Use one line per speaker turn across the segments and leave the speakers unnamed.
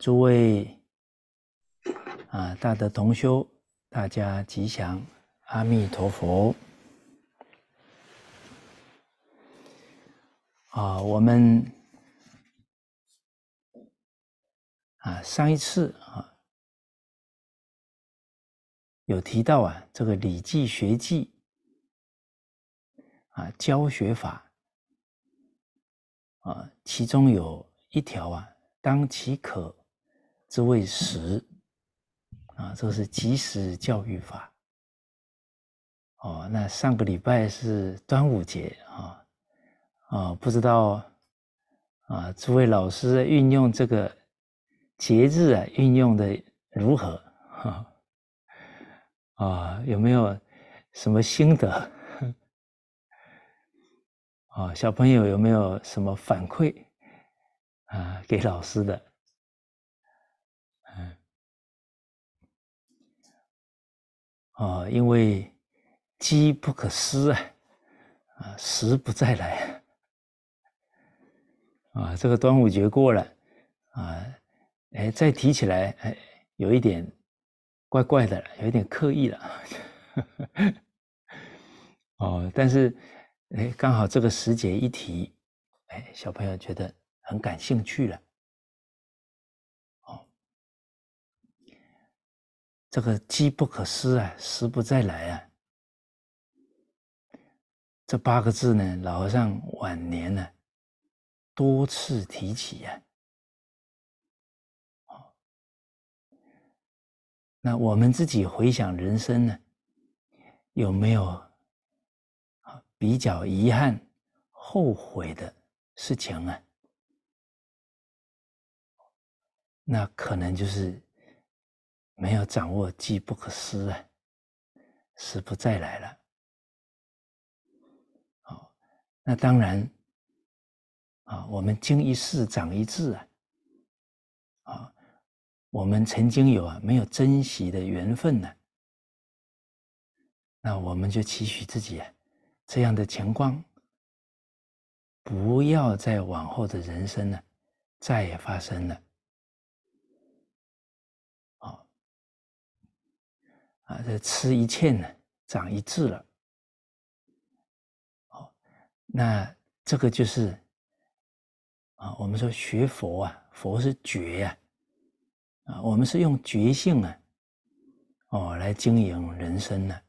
诸位啊，大德同修，大家吉祥，阿弥陀佛。啊，我们啊，上一次啊，有提到啊，这个《礼记学记》啊，教学法啊，其中有一条啊，当其可之谓食啊，这是及时教育法。哦，那上个礼拜是端午节啊。啊，不知道啊，诸位老师运用这个节日啊，运用的如何？哈啊，有没有什么心得？啊，小朋友有没有什么反馈啊？给老师的？嗯，啊，因为机不可失啊，啊，时不再来。啊，这个端午节过了，啊，哎，再提起来，哎，有一点怪怪的了，有一点刻意了。哦，但是，哎，刚好这个时节一提，哎，小朋友觉得很感兴趣了。这个机不可失啊，时不再来啊。这八个字呢，老和尚晚年呢。多次提起呀，那我们自己回想人生呢，有没有啊比较遗憾、后悔的事情啊？那可能就是没有掌握机不可失啊，时不再来了。好，那当然。啊，我们经一事长一智啊！啊，我们曾经有啊没有珍惜的缘分呢，那我们就期许自己啊，这样的情况不要再往后的人生呢再也发生了。啊，这吃一堑呢长一智了。好，那这个就是。啊，我们说学佛啊，佛是觉呀，啊，我们是用觉性啊，哦，来经营人生呢。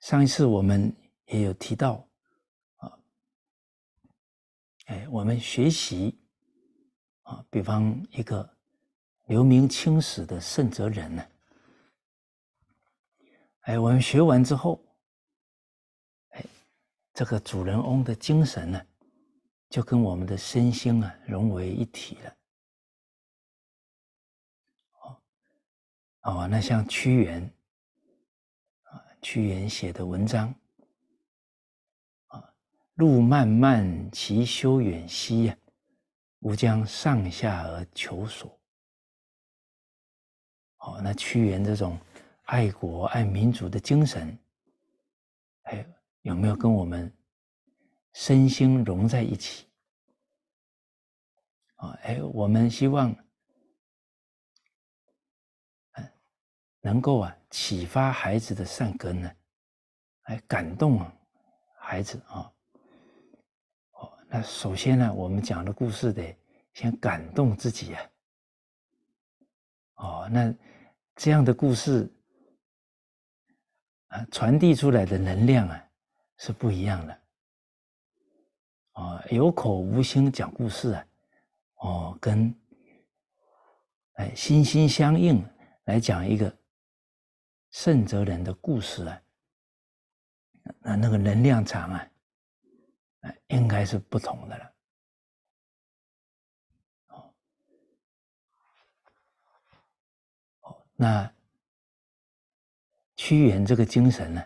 上一次我们也有提到，啊，哎，我们学习啊，比方一个留名青史的圣哲人呢。哎，我们学完之后，哎，这个主人翁的精神呢，就跟我们的身心啊融为一体了。哦，哦，那像屈原啊，屈原写的文章，“路漫漫其修远兮呀，吾将上下而求索。”哦，那屈原这种。爱国爱民族的精神，哎，有没有跟我们身心融在一起？啊，哎，我们希望，能够啊启发孩子的善根呢，来感动啊孩子啊。那首先呢，我们讲的故事得先感动自己啊。哦，那这样的故事。啊，传递出来的能量啊，是不一样的。哦，有口无心讲故事啊，哦，跟哎心心相印来讲一个圣哲人的故事啊，那那个能量场啊，应该是不同的了。哦，那。屈原这个精神呢，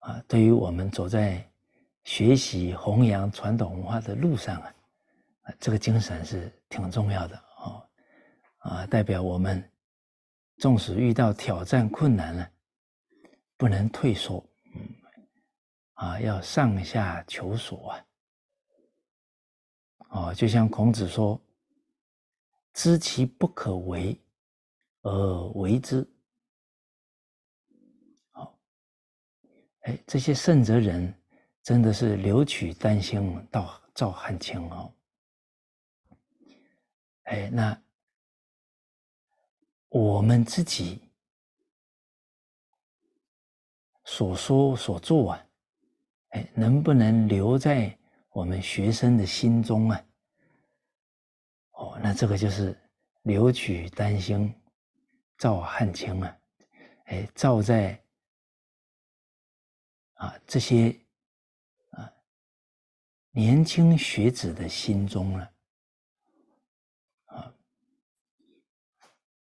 啊，对于我们走在学习弘扬传统文化的路上啊，啊，这个精神是挺重要的哦，啊，代表我们纵使遇到挑战困难呢，不能退缩，嗯，啊，要上下求索啊。哦，就像孔子说：“知其不可为而为之。”好，哎，这些圣哲人真的是留取丹心到照汗青哦。哎，那我们自己所说所做啊，哎，能不能留在？我们学生的心中啊，哦，那这个就是留取丹心照汗青啊，哎，照在啊这些啊年轻学子的心中了，啊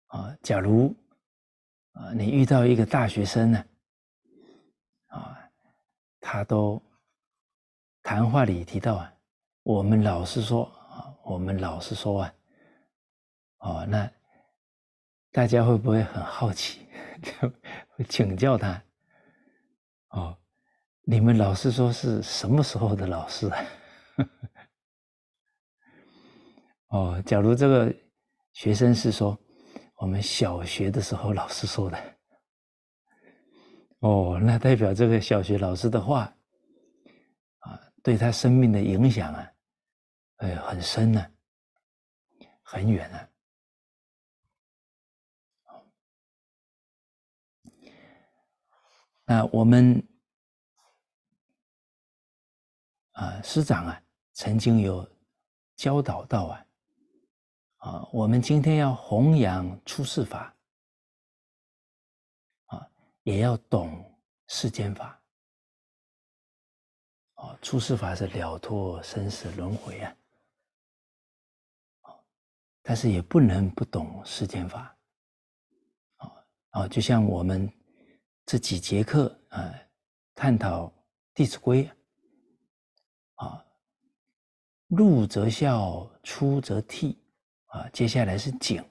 啊，假如啊你遇到一个大学生呢，他都。谈话里提到啊，我们老师说啊，我们老师说啊，哦，那大家会不会很好奇，会请教他？哦，你们老师说是什么时候的老师啊？哦，假如这个学生是说我们小学的时候老师说的，哦，那代表这个小学老师的话。啊对他生命的影响啊，哎，很深呢，很远呢。那我们啊，师长啊，曾经有教导到啊，啊，我们今天要弘扬出世法，也要懂世间法。哦，出世法是了脱生死轮回啊！但是也不能不懂世间法。哦哦，就像我们这几节课啊，探讨《弟子规》啊，入则孝，出则悌啊，接下来是景。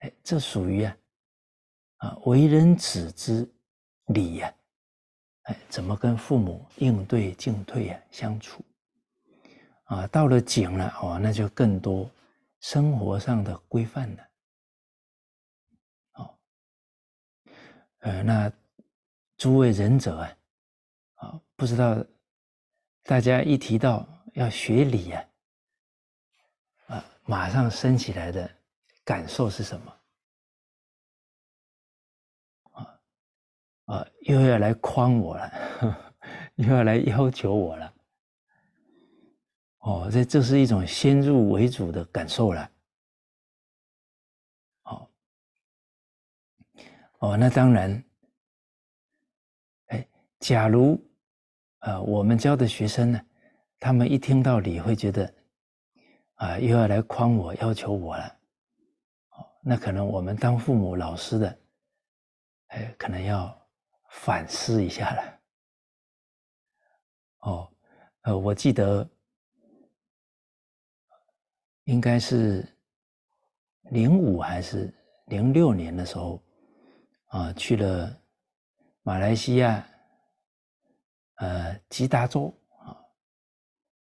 哎，这属于啊啊为人子之礼呀。哎，怎么跟父母应对进退啊相处？啊，到了景了哦，那就更多生活上的规范了。哦，呃，那诸位仁者啊，啊，不知道大家一提到要学礼啊，啊，马上升起来的感受是什么？啊，又要来诓我了，又要来要求我了。哦，这这是一种先入为主的感受了。哦，哦，那当然。哎，假如，呃，我们教的学生呢，他们一听到你，会觉得，啊，又要来诓我，要求我了。哦，那可能我们当父母、老师的，哎，可能要。反思一下了，哦，呃，我记得应该是零五还是零六年的时候，啊，去了马来西亚，呃，吉达州啊，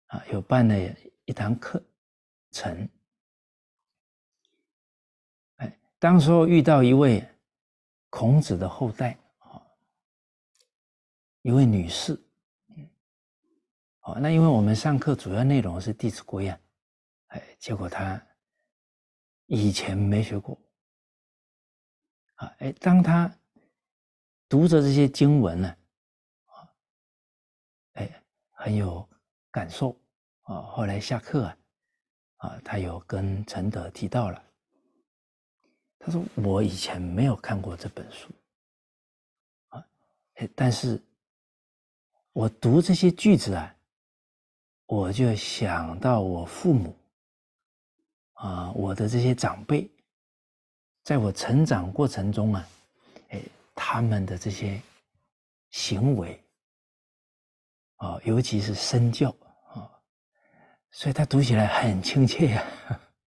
啊，有办了一堂课程，哎，当时候遇到一位孔子的后代。一位女士，嗯，哦，那因为我们上课主要内容是《弟子规》啊，哎，结果她以前没学过，啊，哎，当她读着这些经文呢，啊，哎，很有感受啊。后来下课啊，啊，他有跟陈德提到了，他说我以前没有看过这本书，啊，哎，但是。我读这些句子啊，我就想到我父母啊，我的这些长辈，在我成长过程中啊，哎，他们的这些行为啊，尤其是身教啊，所以他读起来很亲切呀。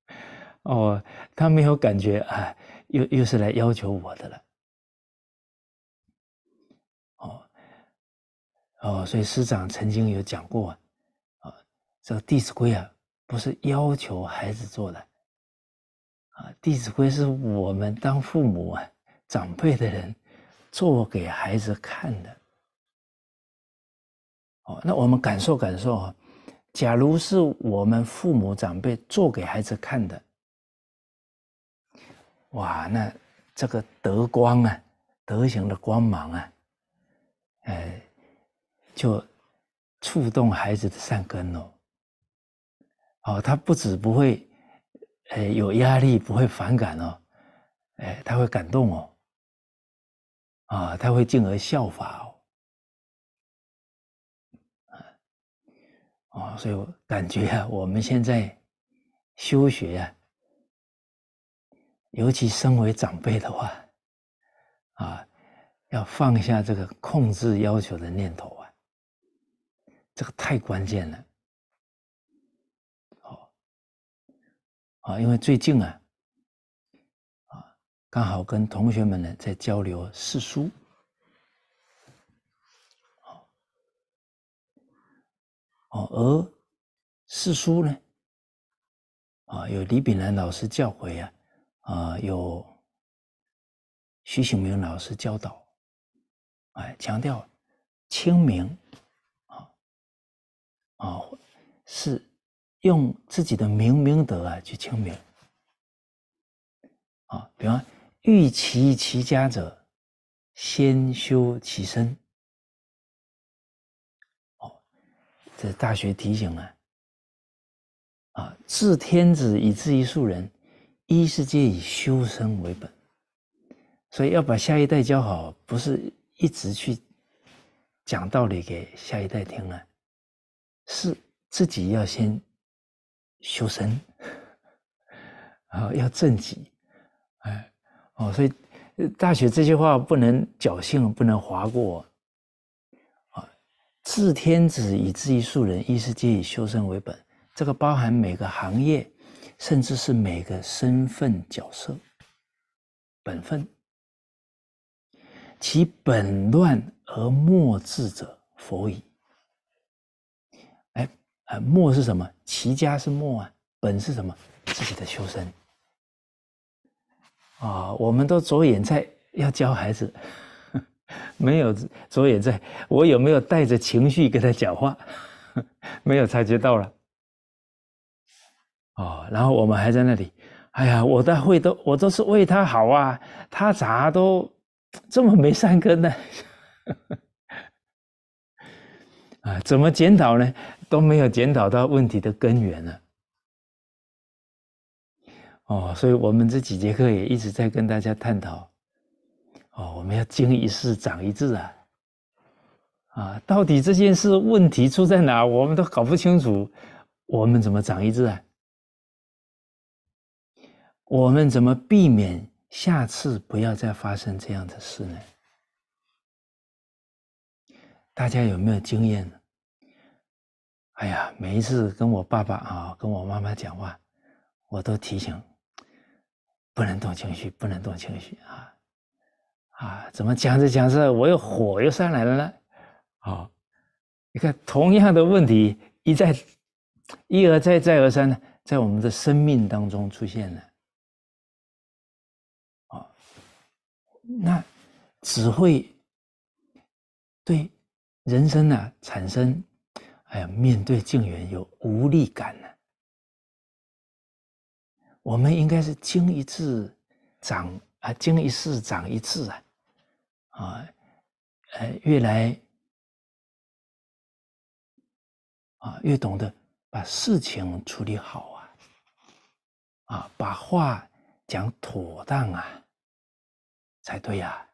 哦，他没有感觉啊，又又是来要求我的了。哦，所以师长曾经有讲过啊，啊，这个《弟子规》啊，不是要求孩子做的，啊，《弟子规》是我们当父母啊、长辈的人做给孩子看的。哦，那我们感受感受啊，假如是我们父母长辈做给孩子看的，哇，那这个德光啊，德行的光芒啊，哎，就触动孩子的善根哦。哦，他不止不会，呃，有压力，不会反感哦，哎，他会感动哦，啊，他会进而效法哦。啊，所以我感觉啊，我们现在修学啊，尤其身为长辈的话，啊，要放下这个控制要求的念头啊，这个太关键了。哦，啊，因为最近啊，啊，刚好跟同学们呢在交流四书。哦，而四书呢？啊，有李炳南老师教诲啊，啊，有徐醒明老师教导，哎，强调清明，啊，是用自己的明明德啊去清明。啊，比方欲齐其家者，先修其身。哦这大学提醒了。啊，治天子以治一庶人，一是皆以修身为本，所以要把下一代教好，不是一直去讲道理给下一代听啊，是自己要先修身啊，要正己，哎哦，所以大学这句话不能侥幸，不能划过。啊治天子以治一庶人，一是皆以修身为本。这个包含每个行业，甚至是每个身份角色、本分。其本乱而末治者，佛矣。啊，末是什么？齐家是末啊，本是什么？自己的修身。啊，我们都着眼在要教孩子。没有着眼在，我有没有带着情绪跟他讲话？没有察觉到了。哦，然后我们还在那里，哎呀，我的会都我都是为他好啊，他咋都这么没善根呢？啊，怎么检讨呢？都没有检讨到问题的根源呢。哦，所以我们这几节课也一直在跟大家探讨。哦，我们要经一事长一智啊！啊，到底这件事问题出在哪？我们都搞不清楚，我们怎么长一智啊？我们怎么避免下次不要再发生这样的事呢？大家有没有经验呢？哎呀，每一次跟我爸爸啊，跟我妈妈讲话，我都提醒，不能动情绪，不能动情绪啊！啊，怎么讲着讲着，我又火又上来了呢？好，你看，同样的问题一再、一而再、再而三的在我们的生命当中出现了，啊，那只会对人生呢产生，哎呀，面对境缘有无力感呢。我们应该是经一次长啊，经一事长一智啊。啊，呃，越来啊，越懂得把事情处理好啊，啊，把话讲妥当啊，才对呀。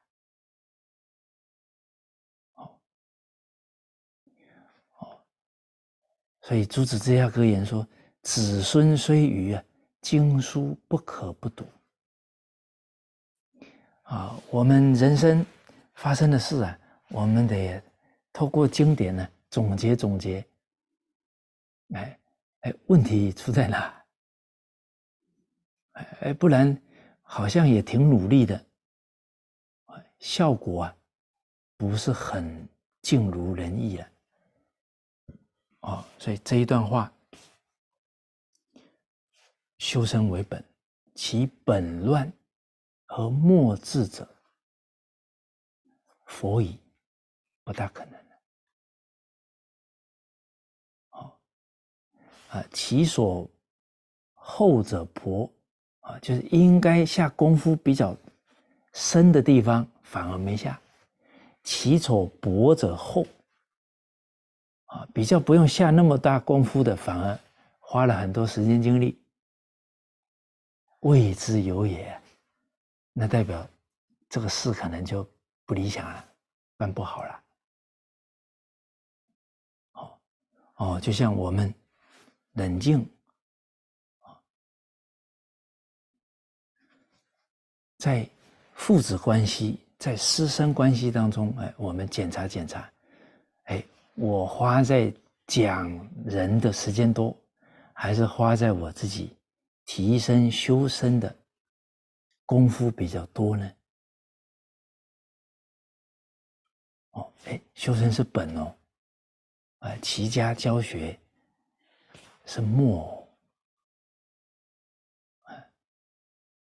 所以朱子治下格言说：“子孙虽愚啊，经书不可不读。”啊，我们人生。发生的事啊，我们得透过经典呢总结总结。哎哎，问题出在哪？哎哎，不然好像也挺努力的，效果啊不是很尽如人意了。哦，所以这一段话，修身为本，其本乱而末治者，佛矣，不大可能的。哦，啊，其所厚者薄，啊，就是应该下功夫比较深的地方，反而没下；其所薄者厚。啊，比较不用下那么大功夫的，反而花了很多时间精力，未之有也。那代表这个事可能就不理想了，办不好了。哦哦，就像我们冷静在父子关系、在师生关系当中，哎，我们检查检查，哎。我花在讲人的时间多，还是花在我自己提升修身的功夫比较多呢？哦，哎，修身是本哦，啊，齐家教学是末，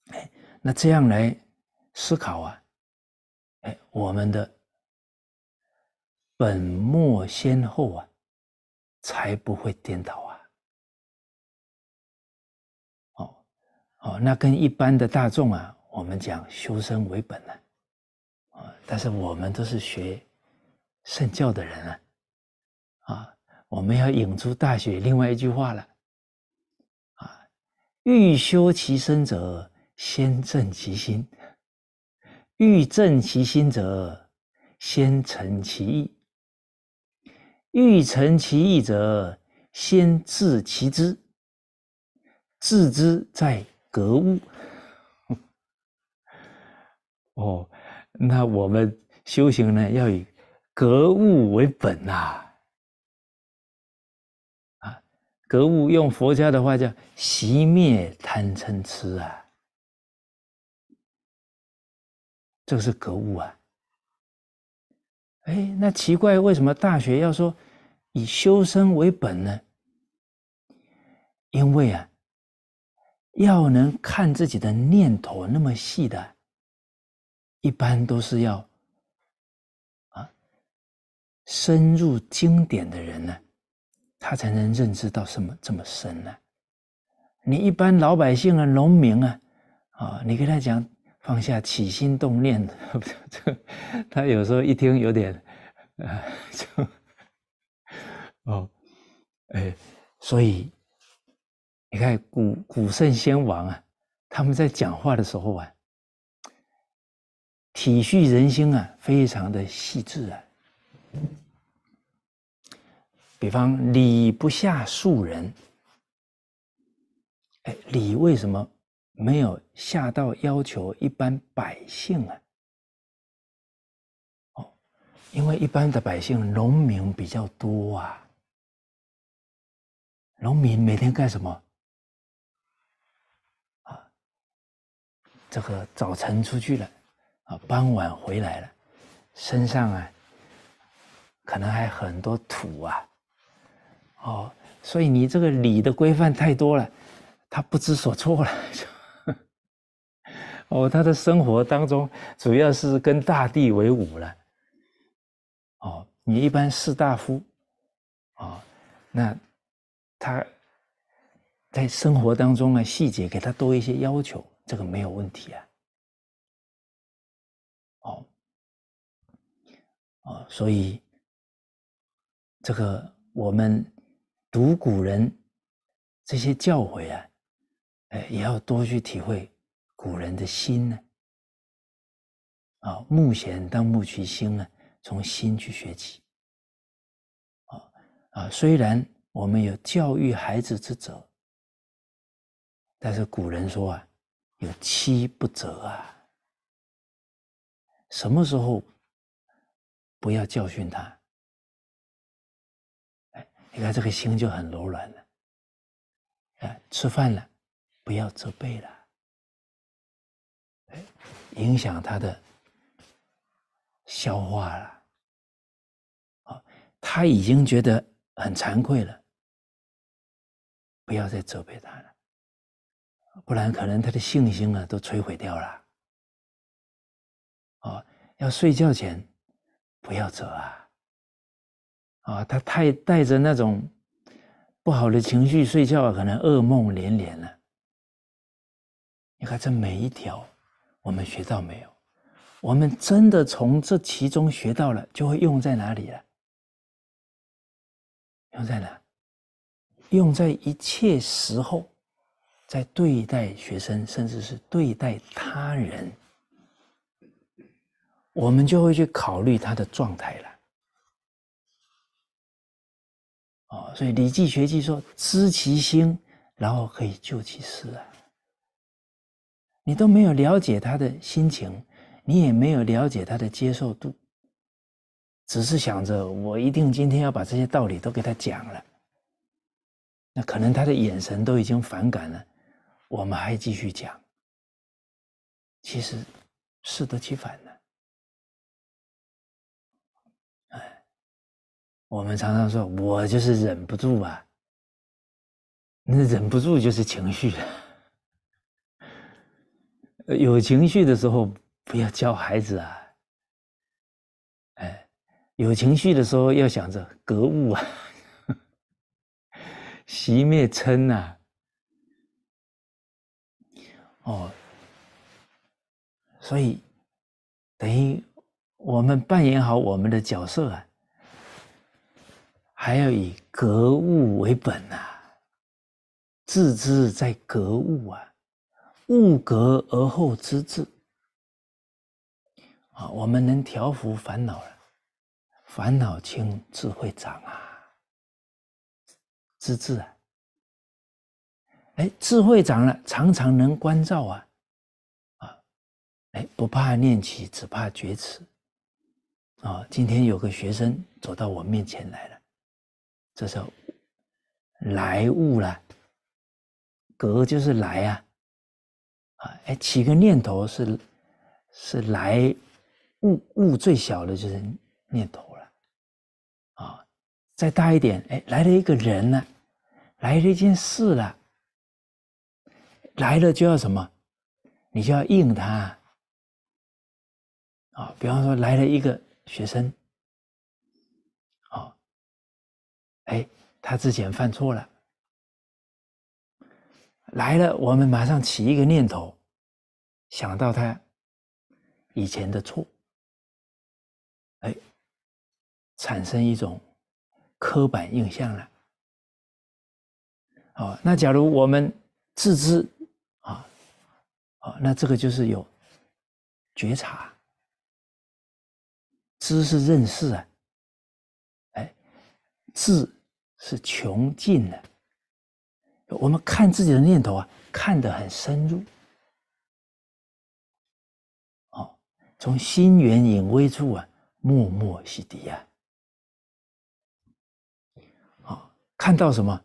哎，那这样来思考啊，哎，我们的。本末先后啊，才不会颠倒啊！哦哦，那跟一般的大众啊，我们讲修身为本呢，啊，但是我们都是学圣教的人啊，啊，我们要引出《大学》另外一句话了，欲修其身者，先正其心；欲正其心者，先诚其意。欲成其意者，先治其知。治之在格物。哦，那我们修行呢，要以格物为本呐。啊，格物用佛家的话叫熄灭贪嗔痴啊。这是格物啊。哎，那奇怪，为什么大学要说？以修身为本呢，因为啊，要能看自己的念头那么细的，一般都是要啊深入经典的人呢，他才能认知到什么这么深呢？你一般老百姓啊、农民啊，啊，你跟他讲放下起心动念，这他有时候一听有点啊就。哦，哎，所以你看古古圣先王啊，他们在讲话的时候啊，体恤人心啊，非常的细致啊。比方礼不下庶人，哎，礼为什么没有下到要求一般百姓啊？哦，因为一般的百姓农民比较多啊。农民每天干什么？啊，这个早晨出去了，啊，傍晚回来了，身上啊，可能还很多土啊，哦，所以你这个礼的规范太多了，他不知所措了。哦，他的生活当中主要是跟大地为伍了。哦，你一般士大夫，啊，那。他在生活当中啊，细节给他多一些要求，这个没有问题啊。哦，哦，所以这个我们读古人这些教诲啊，哎，也要多去体会古人的心呢。啊，目贤当目其心呢，从心去学起。啊啊，虽然。我们有教育孩子之责，但是古人说啊，有妻不责啊。什么时候不要教训他？哎，你看这个心就很柔软了。哎，吃饭了，不要责备了，哎，影响他的消化了。他已经觉得很惭愧了，不要再责备他了，不然可能他的信心啊都摧毁掉了。啊，要睡觉前不要责啊，啊，他太带着那种不好的情绪睡觉，可能噩梦连连了。你看这每一条，我们学到没有？我们真的从这其中学到了，就会用在哪里了？用在哪？用在一切时候，在对待学生，甚至是对待他人，我们就会去考虑他的状态了。哦，所以《礼记学记》说：“知其心，然后可以救其事啊。”你都没有了解他的心情，你也没有了解他的接受度。只是想着我一定今天要把这些道理都给他讲了，那可能他的眼神都已经反感了，我们还继续讲，其实适得其反呢。哎，我们常常说我就是忍不住啊，那忍不住就是情绪有情绪的时候不要教孩子啊。哎有情绪的时候，要想着格物啊，熄灭嗔呐，哦，所以等于我们扮演好我们的角色啊，还要以格物为本呐，自知在格物啊，物格而后知至啊，我们能调伏烦恼了。烦恼轻，智慧长啊！资质啊，哎，智慧长了，常常能关照啊，啊，哎，不怕念起，只怕觉迟。啊，今天有个学生走到我面前来了，这时候来悟了，格就是来啊，啊，哎，起个念头是是来悟悟最小的就是念头了，啊。再大一点，哎，来了一个人呢，来了一件事了，来了就要什么？你就要应他啊！比方说来了一个学生，啊，哎，他之前犯错了，来了，我们马上起一个念头，想到他以前的错，哎，产生一种。刻板印象了，哦，那假如我们自知啊，啊，那这个就是有觉察，知是认识啊，哎，智是穷尽的，我们看自己的念头啊，看得很深入，哦，从心源隐微处啊，默默洗涤啊。看到什么？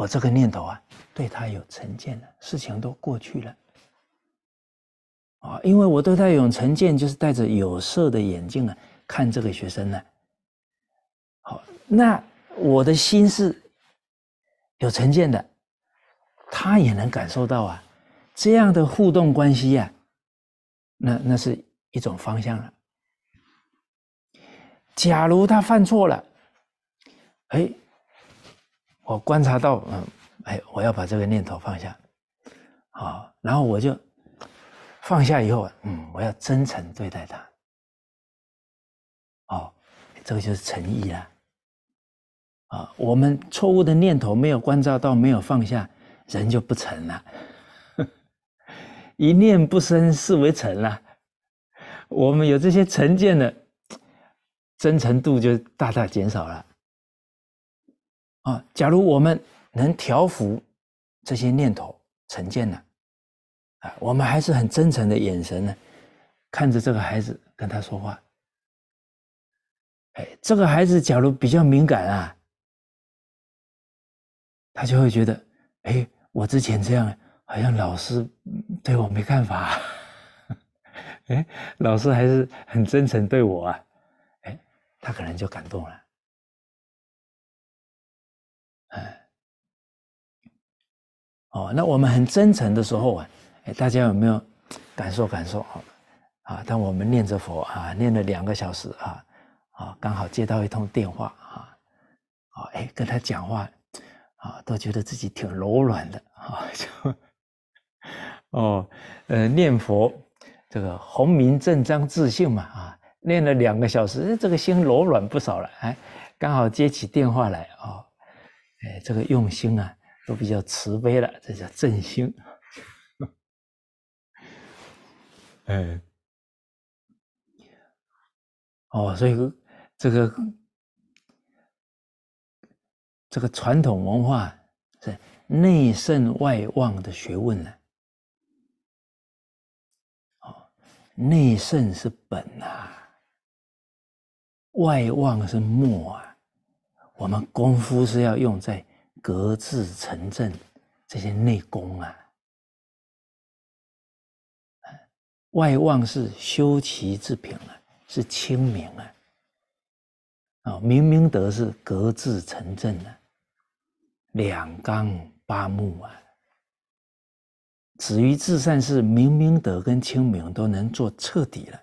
我这个念头啊，对他有成见了，事情都过去了啊，因为我对他有成见，就是戴着有色的眼镜啊，看这个学生呢。好，那我的心是有成见的，他也能感受到啊，这样的互动关系呀，那那是一种方向了。假如他犯错了。哎，我观察到，嗯，哎，我要把这个念头放下，好，然后我就放下以后，嗯，我要真诚对待他，哦，这个就是诚意了，啊，我们错误的念头没有关照到，没有放下，人就不成了，一念不生，视为成了，我们有这些成见的真诚度就大大减少了。啊，假如我们能调伏这些念头成见呢，啊，我们还是很真诚的眼神呢，看着这个孩子跟他说话。哎，这个孩子假如比较敏感啊，他就会觉得，哎，我之前这样好像老师对我没看法，哎，老师还是很真诚对我啊，哎，他可能就感动了。哎，哦，那我们很真诚的时候啊，哎，大家有没有感受感受啊？啊，当我们念着佛啊，念了两个小时啊，啊，刚好接到一通电话啊，啊，哎，跟他讲话啊，都觉得自己挺柔软的啊，就哦，呃，念佛这个洪明正章自信嘛啊，念了两个小时，这个心柔软不少了，哎，刚好接起电话来啊。哎，这个用心啊，都比较慈悲了，这叫正心。哎，哦，所以这个这个传统文化是内圣外望的学问呢。哦，内圣是本啊，外望是末啊。我们功夫是要用在格致成正这些内功啊，外望是修齐治平啊，是清明啊，啊明明德是格致成正啊，两纲八目啊，止于至善是明明德跟清明都能做彻底了，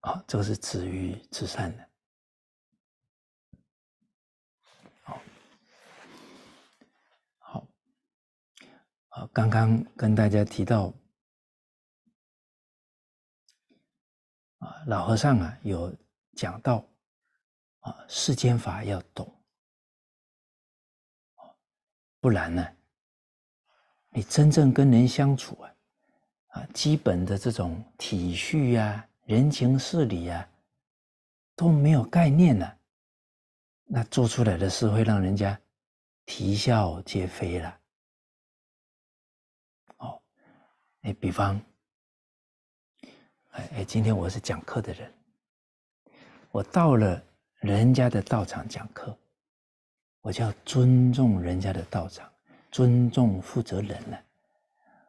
啊，这个是止于至善的。啊，刚刚跟大家提到，啊，老和尚啊有讲到，啊，世间法要懂，不然呢，你真正跟人相处啊，啊，基本的这种体恤呀、人情事理呀，都没有概念呢，那做出来的事会让人家啼笑皆非了。哎，比方，哎哎，今天我是讲课的人，我到了人家的道场讲课，我就要尊重人家的道场，尊重负责人了，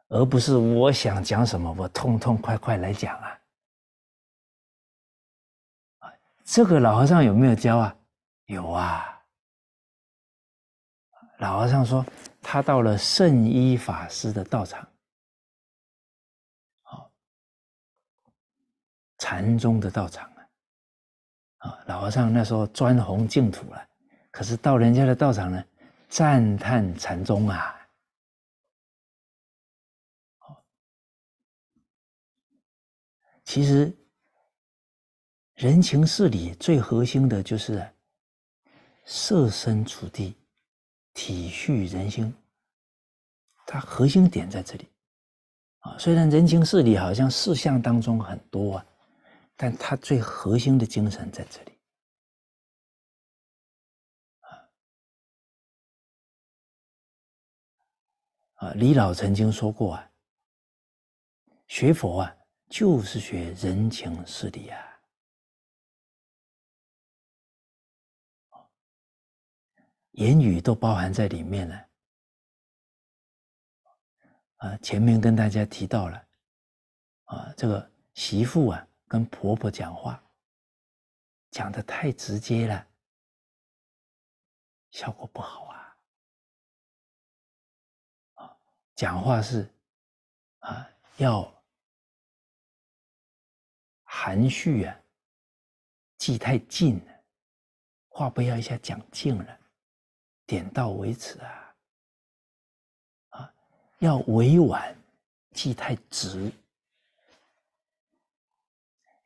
而不是我想讲什么，我痛痛快快来讲啊。这个老和尚有没有教啊？有啊。老和尚说，他到了圣依法师的道场。禅宗的道场啊，啊，老和尚那时候专弘净土了，可是到人家的道场呢，赞叹禅宗啊。其实人情事理最核心的就是设身处地、体恤人心，它核心点在这里啊。虽然人情事理好像事项当中很多啊。但他最核心的精神在这里，啊啊！李老曾经说过啊，学佛啊，就是学人情事理啊，言语都包含在里面了。啊，前面跟大家提到了，啊，这个媳妇啊。跟婆婆讲话，讲的太直接了，效果不好啊！啊，讲话是啊，要含蓄啊，记太近了，话不要一下讲尽了，点到为止啊！啊，要委婉，记太直。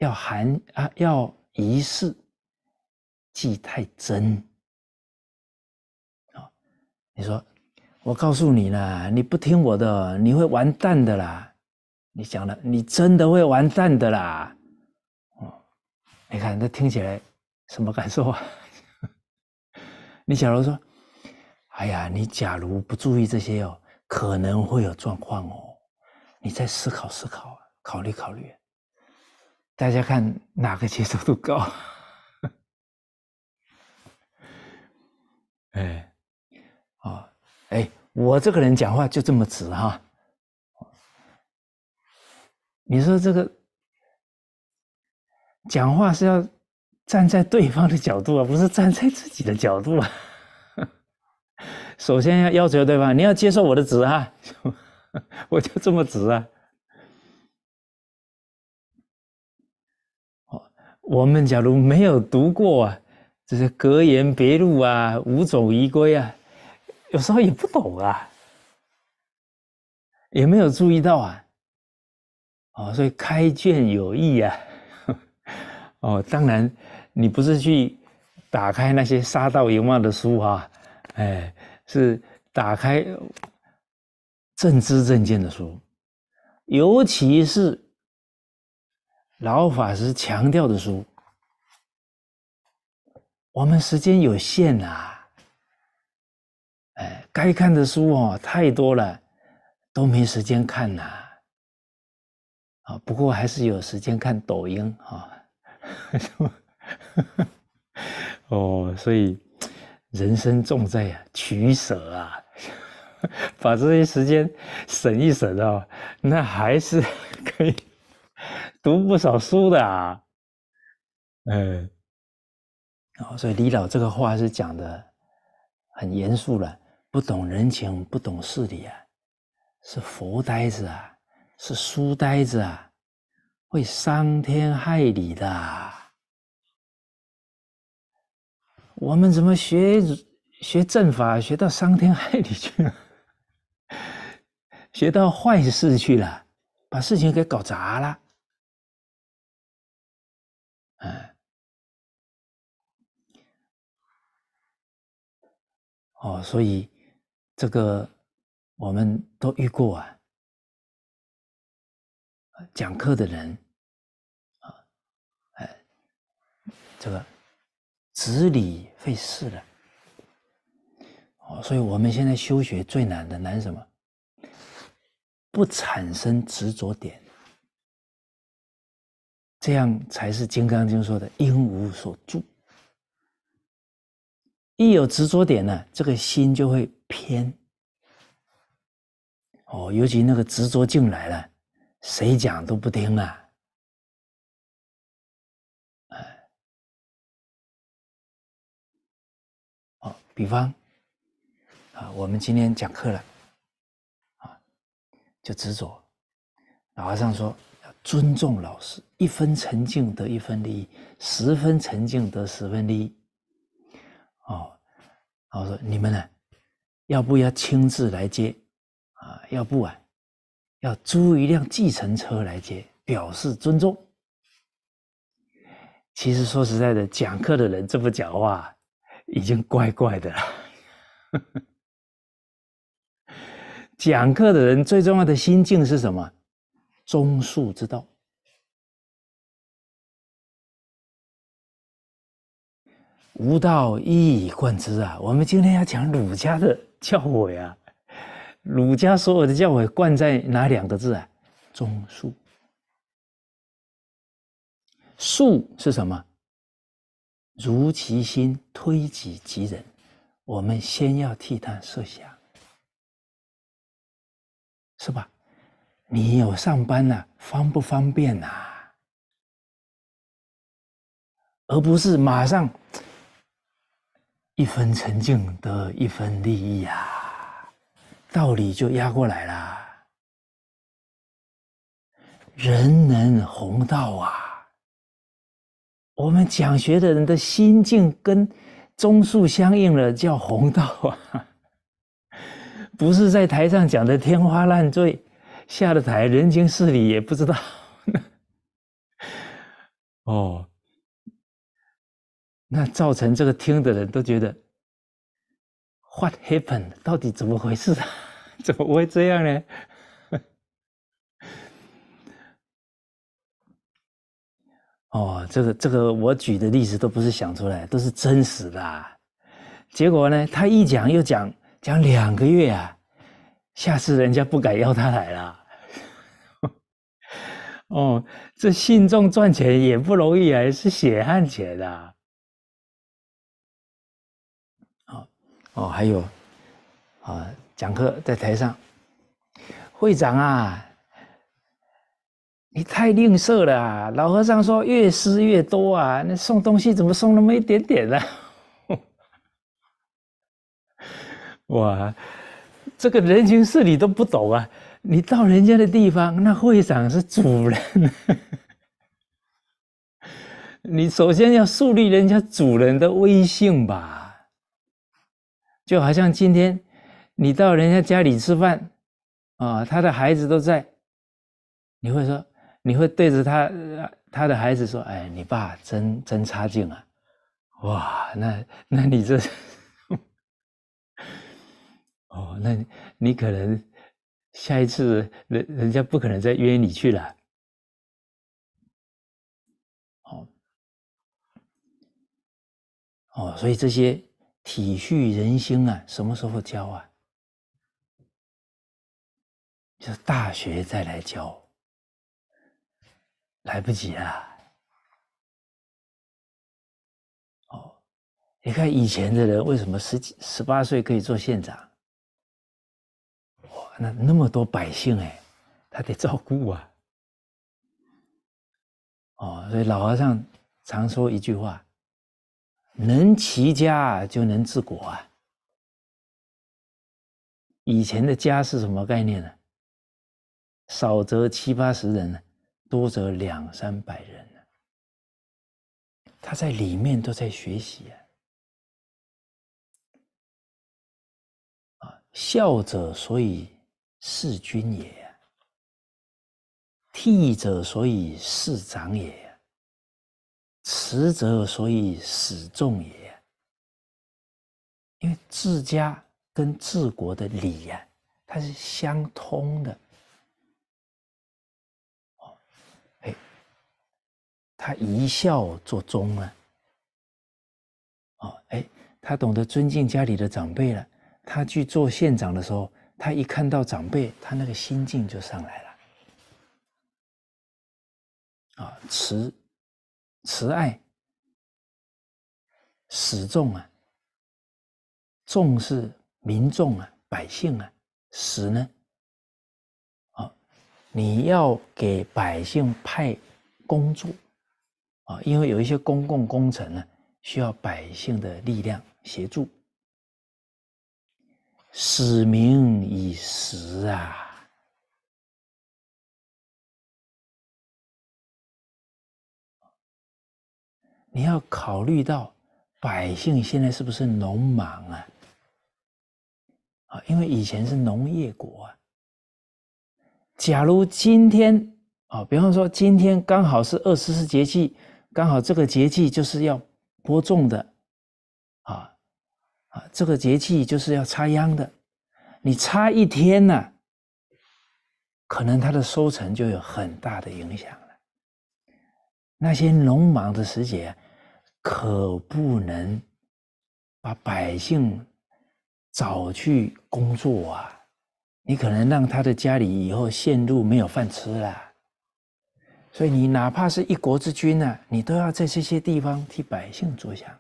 要含啊，要仪式，记太真啊！你说，我告诉你了，你不听我的，你会完蛋的啦！你讲了，你真的会完蛋的啦！哦，你看，这听起来什么感受啊？你假如说，哎呀，你假如不注意这些哦，可能会有状况哦。你再思考思考，考虑考虑。大家看哪个接受度高？哎，啊，哎，我这个人讲话就这么直哈。你说这个讲话是要站在对方的角度啊，不是站在自己的角度啊。首先要要求对方，你要接受我的直啊，我就这么直啊。我们假如没有读过啊，这些格言别录啊、五种仪规啊，有时候也不懂啊，也没有注意到啊。哦，所以开卷有益啊。哦，当然，你不是去打开那些杀道淫妄的书啊，哎，是打开正知正见的书，尤其是老法师强调的书。我们时间有限呐，哎，该看的书哦太多了，都没时间看呐。啊，不过还是有时间看抖音啊。哦，所以人生重在啊取舍啊，把这些时间省一省啊，那还是 可以读不少书的啊。嗯，哦，所以李老这个话是讲的很严肃了，不懂人情，不懂事理啊，是佛呆子啊，是书呆子啊。会伤天害理的。我们怎么学学正法，学到伤天害理去了？学到坏事去了，把事情给搞砸了。哎，哦，所以这个我们都遇过啊。讲课的人，啊，哎，这个执理费事了，哦，所以我们现在修学最难的难什么？不产生执着点，这样才是《金刚经》说的“因无所住”。一有执着点呢，这个心就会偏。哦，尤其那个执着进来了。谁讲都不听啊！哎，好，比方啊，我们今天讲课了，啊，就执着。老和尚说尊重老师，一分沉静得一分利益，十分沉静得十分利益。哦，然后说你们呢，要不要亲自来接？啊，要不啊？要租一辆计程车来接，表示尊重。其实说实在的，讲课的人这么讲话，已经怪怪的了。讲课的人最重要的心境是什么？中恕之道，无道一以贯之啊！我们今天要讲儒家的教诲啊。儒家所有的教诲贯在哪两个字啊？忠恕。恕是什么？如其心，推己及人。我们先要替他设想，是吧？你有上班呢，方不方便呐？而不是马上一分沉静得一分利益啊。道理就压过来了，人能弘道啊！我们讲学的人的心境跟中术相应了，叫弘道啊！不是在台上讲的天花乱坠，下了台人情事理也不知道。哦，那造成这个听的人都觉得。What happened？到底怎么回事啊？怎么会这样呢？哦，这个这个，我举的例子都不是想出来，都是真实的。结果呢，他一讲又讲，讲两个月啊，下次人家不敢要他来了。哦，这信众赚钱也不容易啊，是血汗钱啊。哦，还有，啊，讲课在台上，会长啊，你太吝啬了啊！老和尚说越施越多啊，那送东西怎么送那么一点点呢？哇，这个人情世理都不懂啊！你到人家的地方，那会长是主人，你首先要树立人家主人的威信吧。就好像今天你到人家家里吃饭，啊，他的孩子都在，你会说。你会对着他他的孩子说：“哎，你爸真真差劲啊！哇，那那你这 哦，那你可能下一次人人家不可能再约你去了。哦哦，所以这些体恤人心啊，什么时候教啊？就是大学再来教。”来不及了。哦，你看以前的人为什么十几、十八岁可以做县长？那那么多百姓哎，他得照顾啊。哦，所以老和尚常说一句话：“能齐家就能治国啊。”以前的家是什么概念呢？少则七八十人。多则两三百人呢，他在里面都在学习啊。啊，孝者所以事君也，悌者所以事长也，慈者所以始众也。因为治家跟治国的理呀，它是相通的。哦，哎他一孝做忠啊，哦，哎，他懂得尊敬家里的长辈了。他去做县长的时候，他一看到长辈，他那个心境就上来了。啊，慈慈爱始众啊，重视民众啊，百姓啊，始呢，啊，你要给百姓派工作。啊，因为有一些公共工程呢，需要百姓的力量协助。使民以时啊，你要考虑到百姓现在是不是农忙啊？啊，因为以前是农业国啊。假如今天啊，比方说今天刚好是二十四节气。刚好这个节气就是要播种的，啊，这个节气就是要插秧的，你插一天呢，可能它的收成就有很大的影响了。那些农忙的时节，可不能把百姓找去工作啊，你可能让他的家里以后陷入没有饭吃了。所以你哪怕是一国之君呢，你都要在这些地方替百姓着想。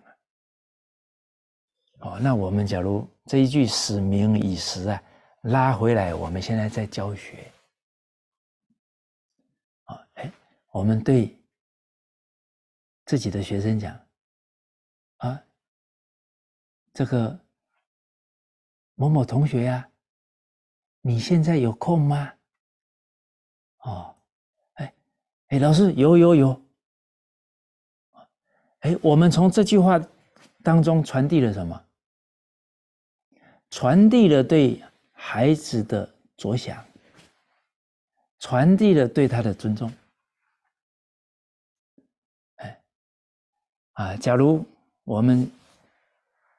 哦，那我们假如这一句“使民以时”啊，拉回来，我们现在在教学。啊，哎，我们对自己的学生讲，啊，这个某某同学呀，你现在有空吗？哦。哎哎，老师有有有，哎，我们从这句话当中传递了什么？传递了对孩子的着想，传递了对他的尊重。哎，啊，假如我们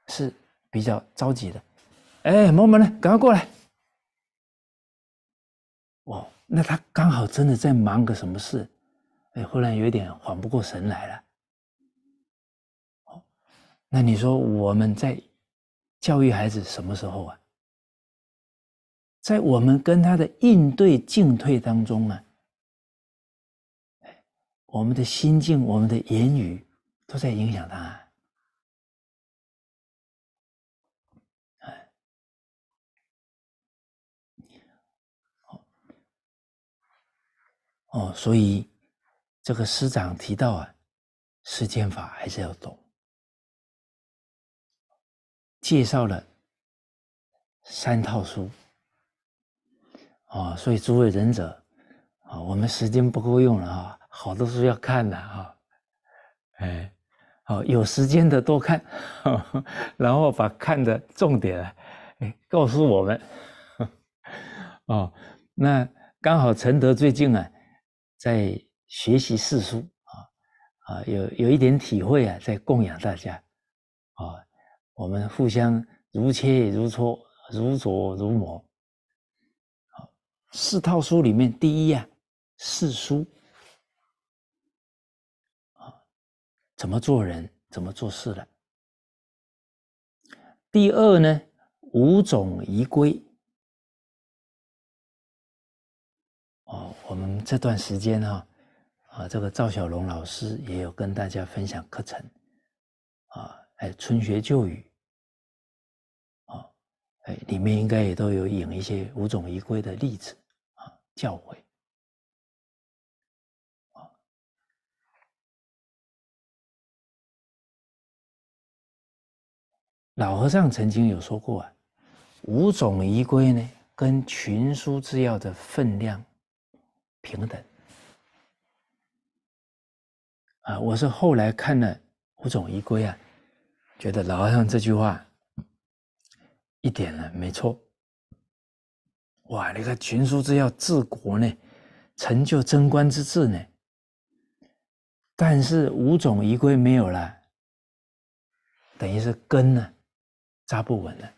是比较着急的，哎，某某呢，赶快过来。哦，那他刚好真的在忙个什么事？哎，忽然有点缓不过神来了。哦，那你说我们在教育孩子什么时候啊？在我们跟他的应对进退当中啊，我们的心境、我们的言语都在影响他啊。哦，所以这个师长提到啊，世间法还是要懂。介绍了三套书，啊，所以诸位仁者，啊，我们时间不够用了啊，好多书要看的啊，哎。好，有时间的多看，然后把看的重点，哎，告诉我们。哦，那刚好陈德最近啊，在学习四书啊，啊，有有一点体会啊，在供养大家，啊，我们互相如切如磋，如琢如磨。四套书里面，第一啊，四书。啊怎么做人，怎么做事的？第二呢，五种仪规。哦，我们这段时间哈，啊，这个赵小龙老师也有跟大家分享课程，啊，哎，春学旧语，啊，哎，里面应该也都有引一些五种仪规的例子啊，教诲。啊老和尚曾经有说过啊，五种仪规呢，跟群书之要的分量平等。啊，我是后来看了五种仪规啊，觉得老和尚这句话一点呢没错。哇，你看群书之要治国呢，成就贞观之治呢，但是五种仪规没有了，等于是根呢。扎不稳了，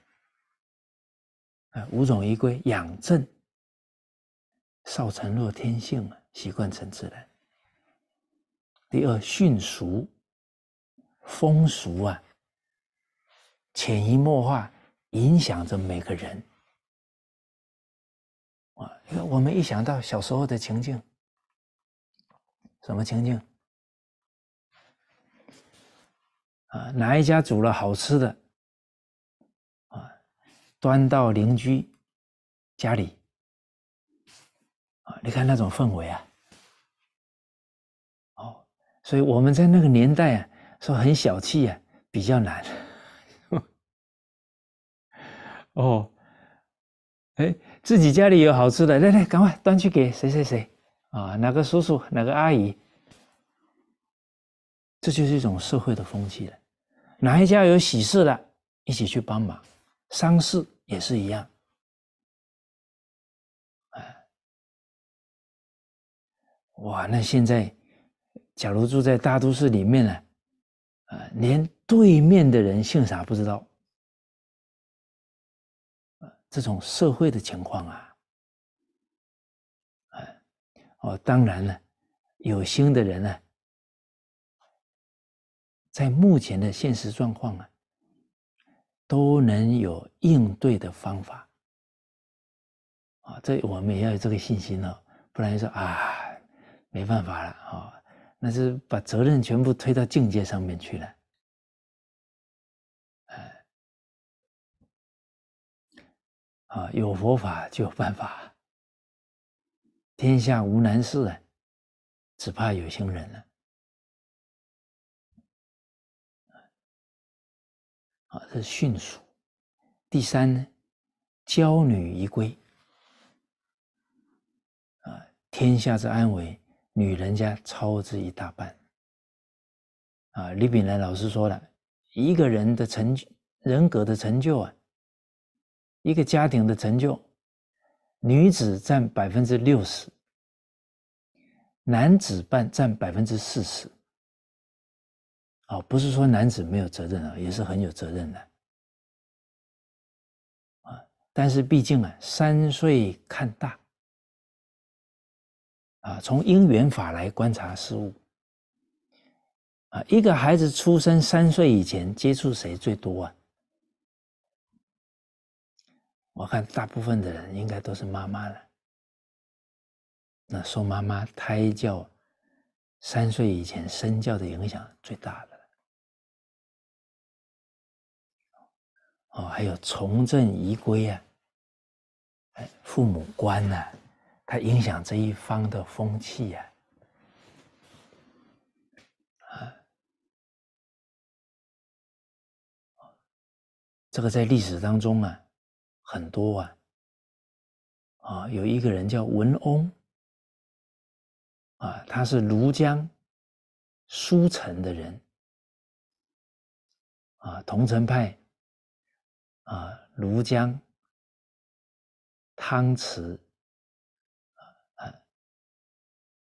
啊，五种仪规养正，少成若天性啊，习惯成自然。第二训俗，风俗啊，潜移默化影响着每个人。啊，因为我们一想到小时候的情境，什么情境？啊，哪一家煮了好吃的啊？端到邻居家里啊，你看那种氛围啊，哦，所以我们在那个年代啊，说很小气啊，比较难。哦，哎，自己家里有好吃的，来来，赶快端去给谁谁谁啊，哪个叔叔，哪个阿姨，这就是一种社会的风气了。哪一家有喜事了，一起去帮忙，丧事。也是一样，啊，哇！那现在，假如住在大都市里面呢，啊，连对面的人姓啥不知道，这种社会的情况啊，哎，哦，当然了，有心的人呢，在目前的现实状况啊。都能有应对的方法啊！这我们也要有这个信心哦，不然说啊，没办法了啊，那是把责任全部推到境界上面去了。啊，有佛法就有办法，天下无难事啊，只怕有心人了。啊，这是训俗。第三呢，教女仪规。啊，天下之安危，女人家操之一大半。啊，李炳南老师说了，一个人的成就、人格的成就啊，一个家庭的成就，女子占百分之六十，男子半占百分之四十。哦，不是说男子没有责任啊，也是很有责任的啊。但是毕竟啊，三岁看大啊，从因缘法来观察事物啊。一个孩子出生三岁以前接触谁最多啊？我看大部分的人应该都是妈妈了。那受妈妈胎教三岁以前身教的影响最大的了。哦，还有从政仪规啊，哎，父母官呐，它影响这一方的风气呀，啊，这个在历史当中啊，很多啊，啊，有一个人叫文翁，啊，他是庐江舒城的人，啊，桐城派，啊，庐江汤池。啊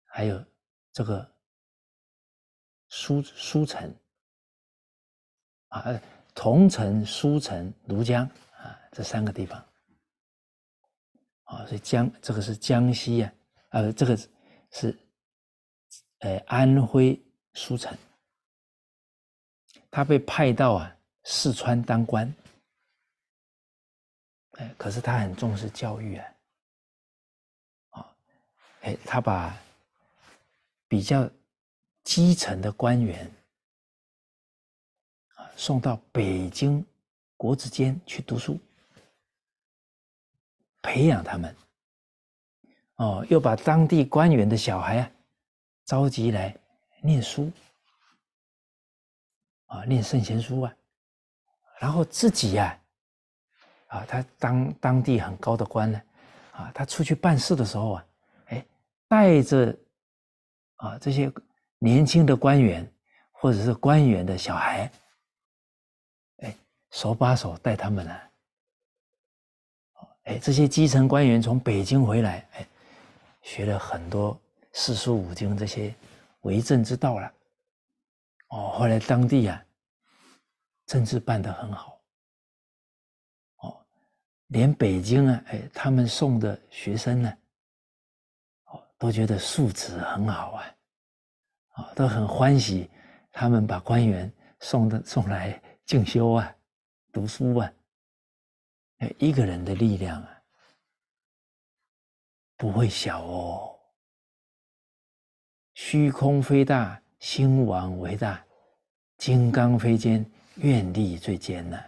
还有这个舒舒城啊，桐城、舒城、庐江啊，这三个地方。啊，所以江这个是江西呀，呃，这个是呃安徽舒城，他被派到啊四川当官，哎，可是他很重视教育啊，啊，哎，他把。比较基层的官员啊，送到北京国子监去读书，培养他们。哦，又把当地官员的小孩啊召集来念书，啊，念圣贤书啊，然后自己呀，啊，他当当地很高的官呢，啊，他出去办事的时候啊，哎，带着。啊，这些年轻的官员，或者是官员的小孩，手把手带他们呢。哎，这些基层官员从北京回来，哎，学了很多四书五经这些为政之道了。哦，后来当地啊，政治办得很好。哦，连北京啊，哎，他们送的学生呢。哦都觉得素质很好啊，啊，都很欢喜，他们把官员送的送来进修啊，读书啊。一个人的力量啊，不会小哦。虚空非大，兴亡为大；金刚非坚，愿力最坚呐。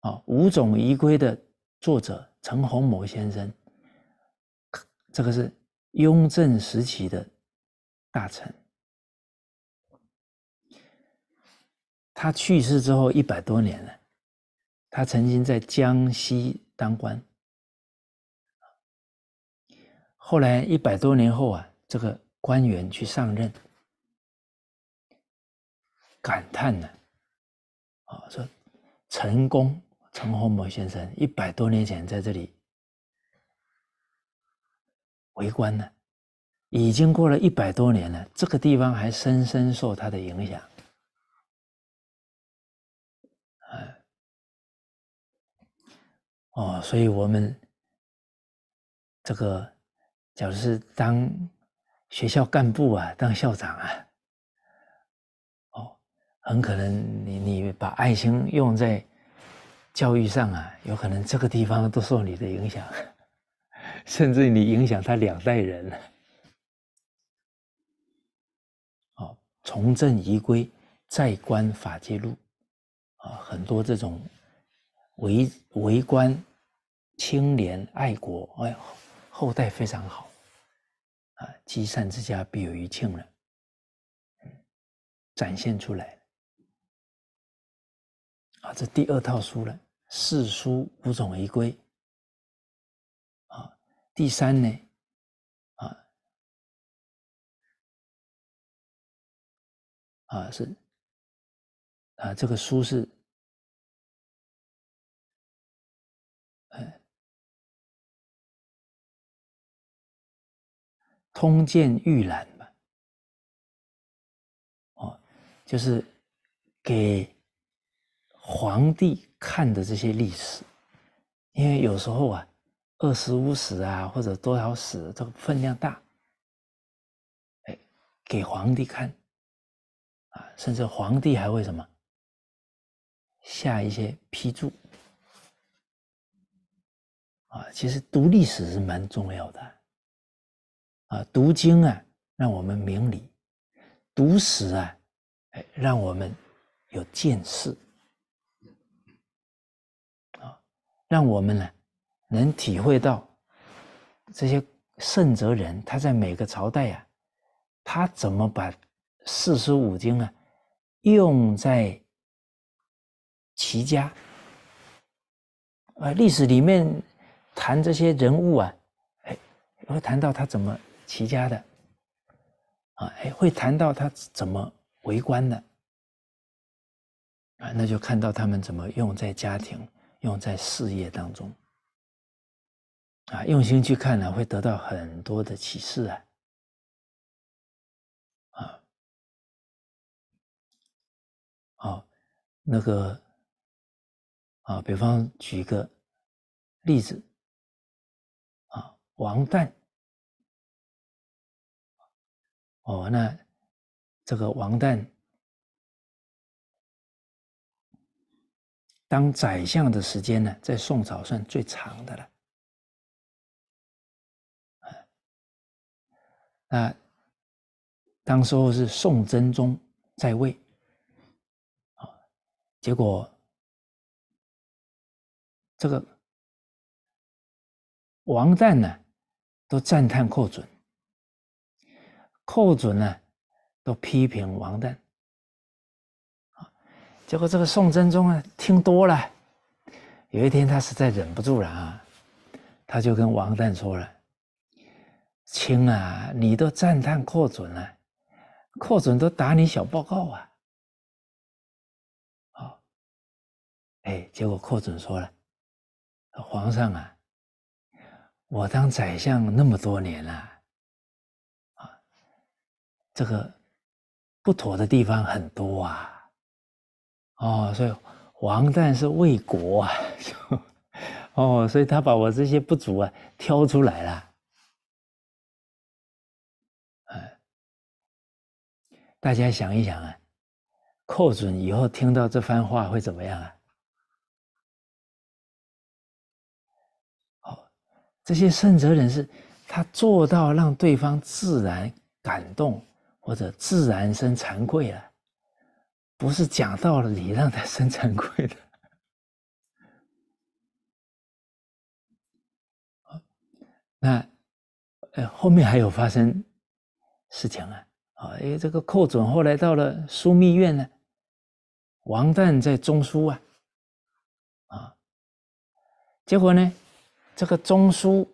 啊，五种仪规的作者陈洪谋先生。这个是雍正时期的大臣，他去世之后一百多年了，他曾经在江西当官，后来一百多年后啊，这个官员去上任，感叹呢，啊，说陈公陈洪谋先生一百多年前在这里。为官呢，已经过了一百多年了，这个地方还深深受他的影响。哦，所以我们这个，假如是当学校干部啊，当校长啊，哦，很可能你你把爱心用在教育上啊，有可能这个地方都受你的影响。甚至你影响他两代人，哦，从政仪规、在官法纪录，啊，很多这种为为官清廉爱国，哎，后代非常好，啊，积善之家必有余庆了，展现出来，啊，这第二套书了，四书五种仪规。第三呢，啊啊是啊，这个书是通鉴预览吧，哦，就是给皇帝看的这些历史，因为有时候啊。二十五史啊，或者多少史，这个分量大，哎，给皇帝看，啊，甚至皇帝还会什么下一些批注，啊，其实读历史是蛮重要的，读经啊，让我们明理；读史啊，哎，让我们有见识，啊，让我们呢。能体会到这些圣哲人，他在每个朝代呀，他怎么把四书五经啊用在齐家？啊，历史里面谈这些人物啊，哎，会谈到他怎么齐家的，啊，哎，会谈到他怎么为官的，啊，那就看到他们怎么用在家庭、用在事业当中，啊，用心去看呢，会得到很多的启示啊，啊，好，那个。啊，比方举一个例子，啊，王旦，哦，那这个王旦当宰相的时间呢，在宋朝算最长的了。那当时候是宋真宗在位，啊，结果。这个王旦呢，都赞叹寇准；寇准呢，都批评王旦。结果这个宋真宗啊，听多了，有一天他实在忍不住了啊，他就跟王旦说了：“卿啊，你都赞叹寇准了，寇准都打你小报告啊！”好，哎，结果寇准说了。皇上啊，我当宰相那么多年了，这个不妥的地方很多啊，哦，所以王旦是为国啊，哦，所以他把我这些不足啊挑出来了，哎，大家想一想啊，寇准以后听到这番话会怎么样啊？这些圣哲人是，他做到让对方自然感动，或者自然生惭愧了，不是讲道理让他生惭愧的。那，呃，后面还有发生事情啊，啊，因为这个寇准后来到了枢密院呢，王旦在中书啊，啊，结果呢？这个中书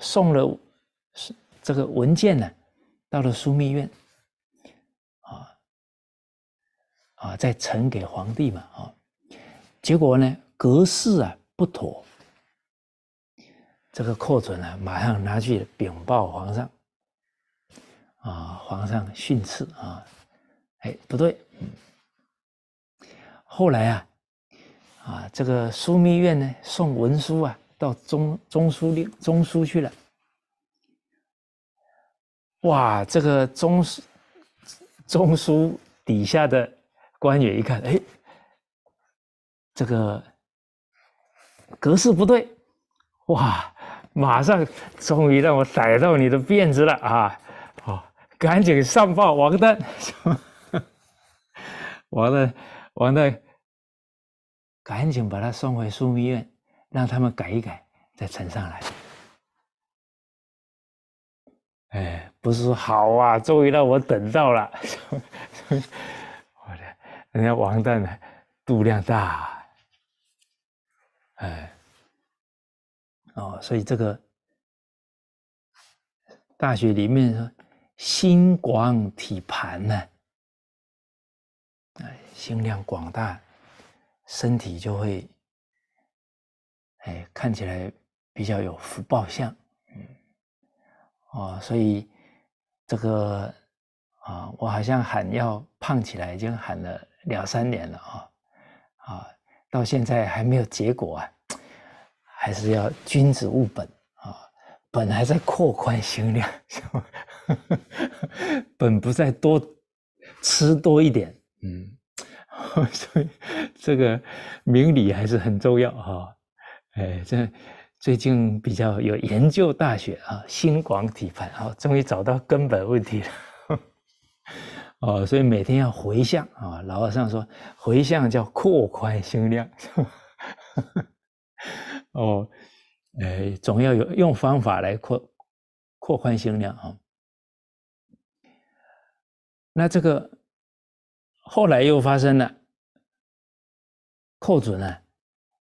送了这个文件呢，到了枢密院，啊啊，再呈给皇帝嘛，啊，结果呢格式啊不妥，这个寇准呢马上拿去禀报皇上，啊，皇上训斥啊，哎不对，后来啊啊这个枢密院呢送文书啊。到中中书令中书去了，哇！这个中书中书底下的官员一看，哎，这个格式不对，哇！马上终于让我逮到你的辫子了啊！哦，赶紧上报王旦，王旦，王旦，赶紧把他送回枢密院。让他们改一改，再呈上来。哎，不是说好啊，终于让我等到了。人家王旦呢，度量大。哎，哦，所以这个大学里面说，心广体盘呢，哎，心量广大，身体就会。哎，看起来比较有福报相，嗯，哦，所以这个啊，我好像喊要胖起来，已经喊了两三年了啊，啊，到现在还没有结果啊，还是要君子务本啊，本还在扩宽心量，本不在多吃多一点，嗯，所以这个明理还是很重要哈。哎，这最近比较有研究大学啊，心广体盘啊，终于找到根本问题了。哦，所以每天要回向啊，老和尚说回向叫扩宽心量。哦，哎，总要有用方法来扩扩宽心量啊。那这个后来又发生了，寇准呢，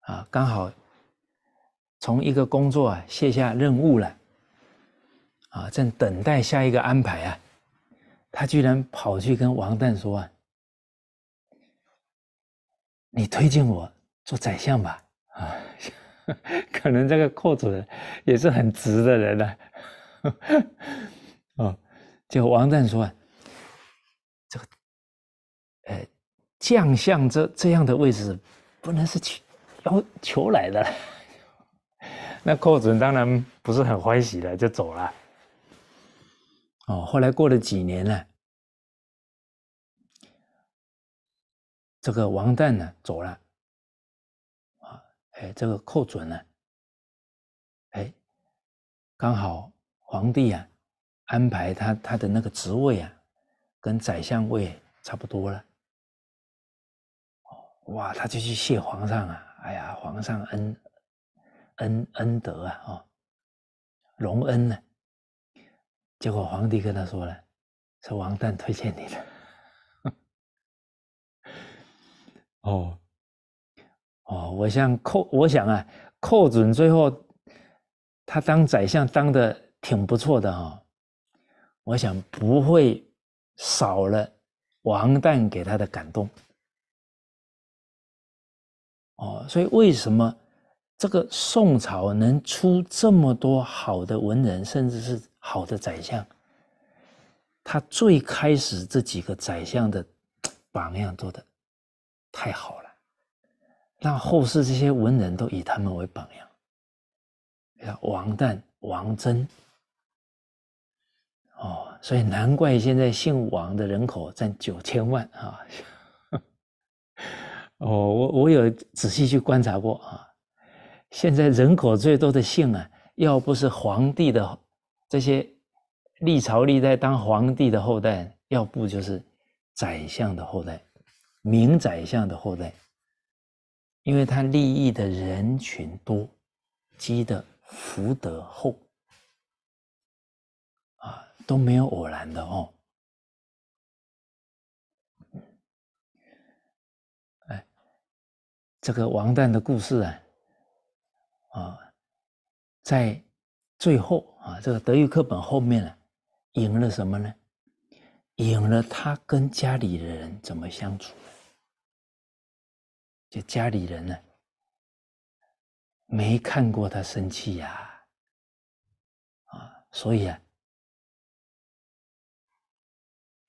啊，刚好从一个工作啊卸下任务了，啊，正等待下一个安排啊，他居然跑去跟王旦说啊，你推荐我做宰相吧，啊，可能这个寇准也是很直的人呢，哦，就王旦说。这个，呃将相这这样的位置，不能是求要求来的。那寇准当然不是很欢喜的，就走了。哦，后来过了几年呢，这个王旦呢走了，啊，哎，这个寇准呢，哎，刚好皇帝啊安排他他的那个职位啊，跟宰相位差不多了。哇，他就去谢皇上啊！哎呀，皇上恩恩恩德啊，哦，隆恩呢。结果皇帝跟他说了：“是王旦推荐你的。”哦哦，我想寇，我想啊，寇准最后他当宰相当的挺不错的哈。我想不会少了王旦给他的感动。哦，所以为什么这个宋朝能出这么多好的文人，甚至是好的宰相？他最开始这几个宰相的 榜样做的太好了，让后世这些文人都以他们为榜样。你看王旦、王真，哦，所以难怪现在姓王的人口占九千万啊。哦，我我有仔细去观察过啊，现在人口最多的姓啊，要不是皇帝的这些历朝历代当皇帝的后代，要不就是宰相的后代，明宰相的后代，因为他利益的人群多，积的福德厚，啊，都没有偶然的哦。这个王旦的故事啊，啊，在最后啊，这个德育课本后面呢，赢了什么呢？赢了他跟家里的人怎么相处。就家里人呢，没看过他生气呀，啊，所以啊，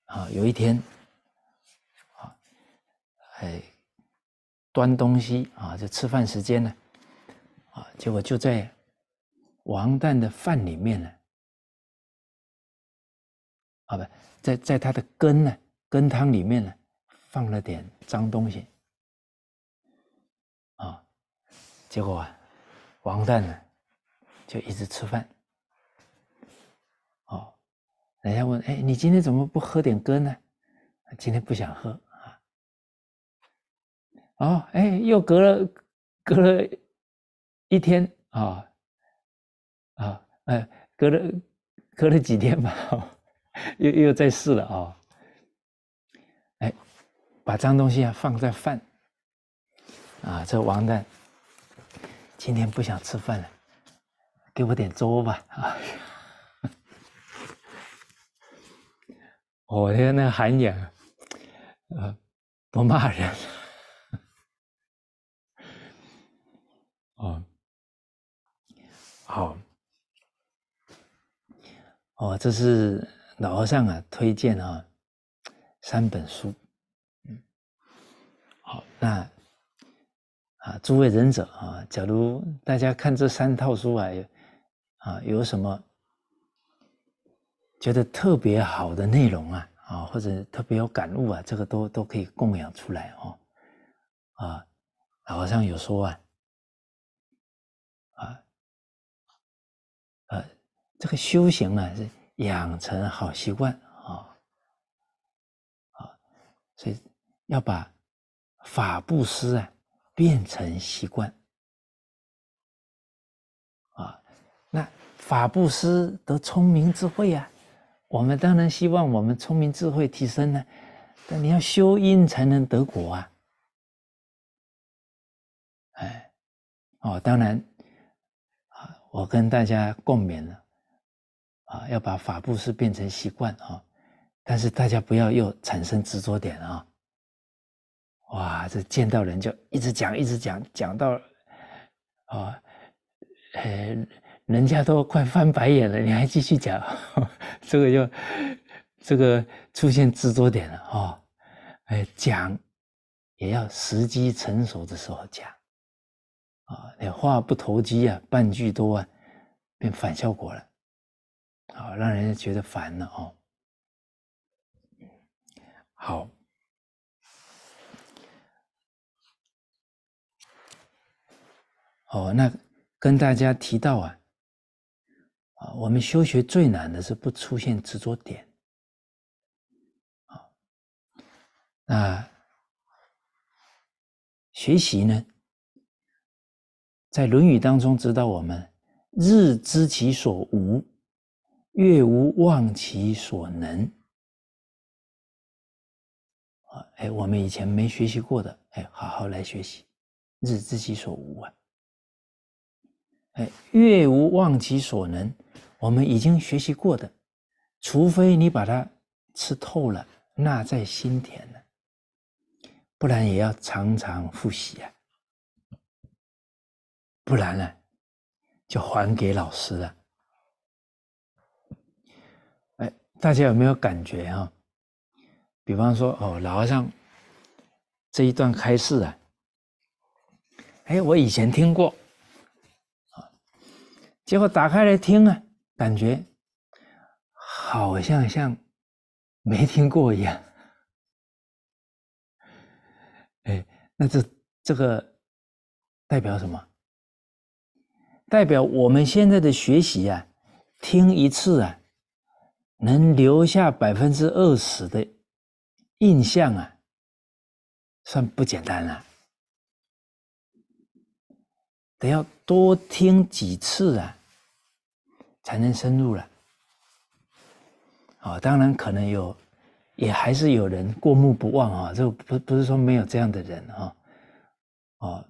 啊，有一天，啊，哎。端东西啊，就吃饭时间呢，啊，结果就在王旦的饭里面呢，啊不，在在他的羹呢，羹汤里面呢，放了点脏东西，啊，结果啊，王旦呢，就一直吃饭，哦，人家问，哎，你今天怎么不喝点羹呢？今天不想喝啊。哦，哎，又隔了隔了一天啊，哎，隔了隔了几天吧，又又再试了啊，哎，把脏东西啊放在饭啊，这王蛋今天不想吃饭了，给我点粥吧啊！我天，那涵养啊，不骂人。哦，好，哦，这是老和尚啊推荐啊三本书，嗯，好，那啊诸位仁者啊，假如大家看这三套书啊，啊有什么觉得特别好的内容啊，啊或者特别有感悟啊，这个都都可以供养出来哦，啊老和尚有说啊。这个修行啊，是养成好习惯啊，啊，所以要把法布施啊变成习惯啊。那法。布施得聪明智慧啊！我们当然希望我们聪明智慧提升呢，但你要修因才能得果啊！哎，哦，当然啊，我跟大家共勉了啊，要把法布施变成习惯啊，但是大家不要又产生执着点啊！哇，这见到人就一直讲，一直讲，讲到啊，呃。人家都快翻白眼了，你还继续讲，这个就这个出现执着点了哦。哎，讲也要时机成熟的时候讲啊，你话不投机啊，半句多啊，变反效果了，啊，让人家觉得烦了哦。好，哦，那跟大家提到啊。我们修学最难的是不出现执着点，啊，那学习呢，在《论语》当中指导我们：日知其所无，越无忘其所能。啊，哎，我们以前没学习过的，哎，好好来学习，日知其所无啊，哎，越无忘其所能。我们已经学习过的，除非你把它吃透了、纳在心田了，不然也要常常复习啊。不然呢，就还给老师了。哎，大家有没有感觉啊？比方说，哦，老和尚这一段开示啊，哎，我以前听过啊，结果打开来听啊。感觉好像像没听过一样，哎，那这这个代表什么？代表我们现在的学习啊，听一次啊，能留下百分之二十的印象啊，算不简单了。得要多听几次啊。才能深入了，啊，当然可能有，也还是有人过目不忘啊，这不不是说没有这样的人啊，哦，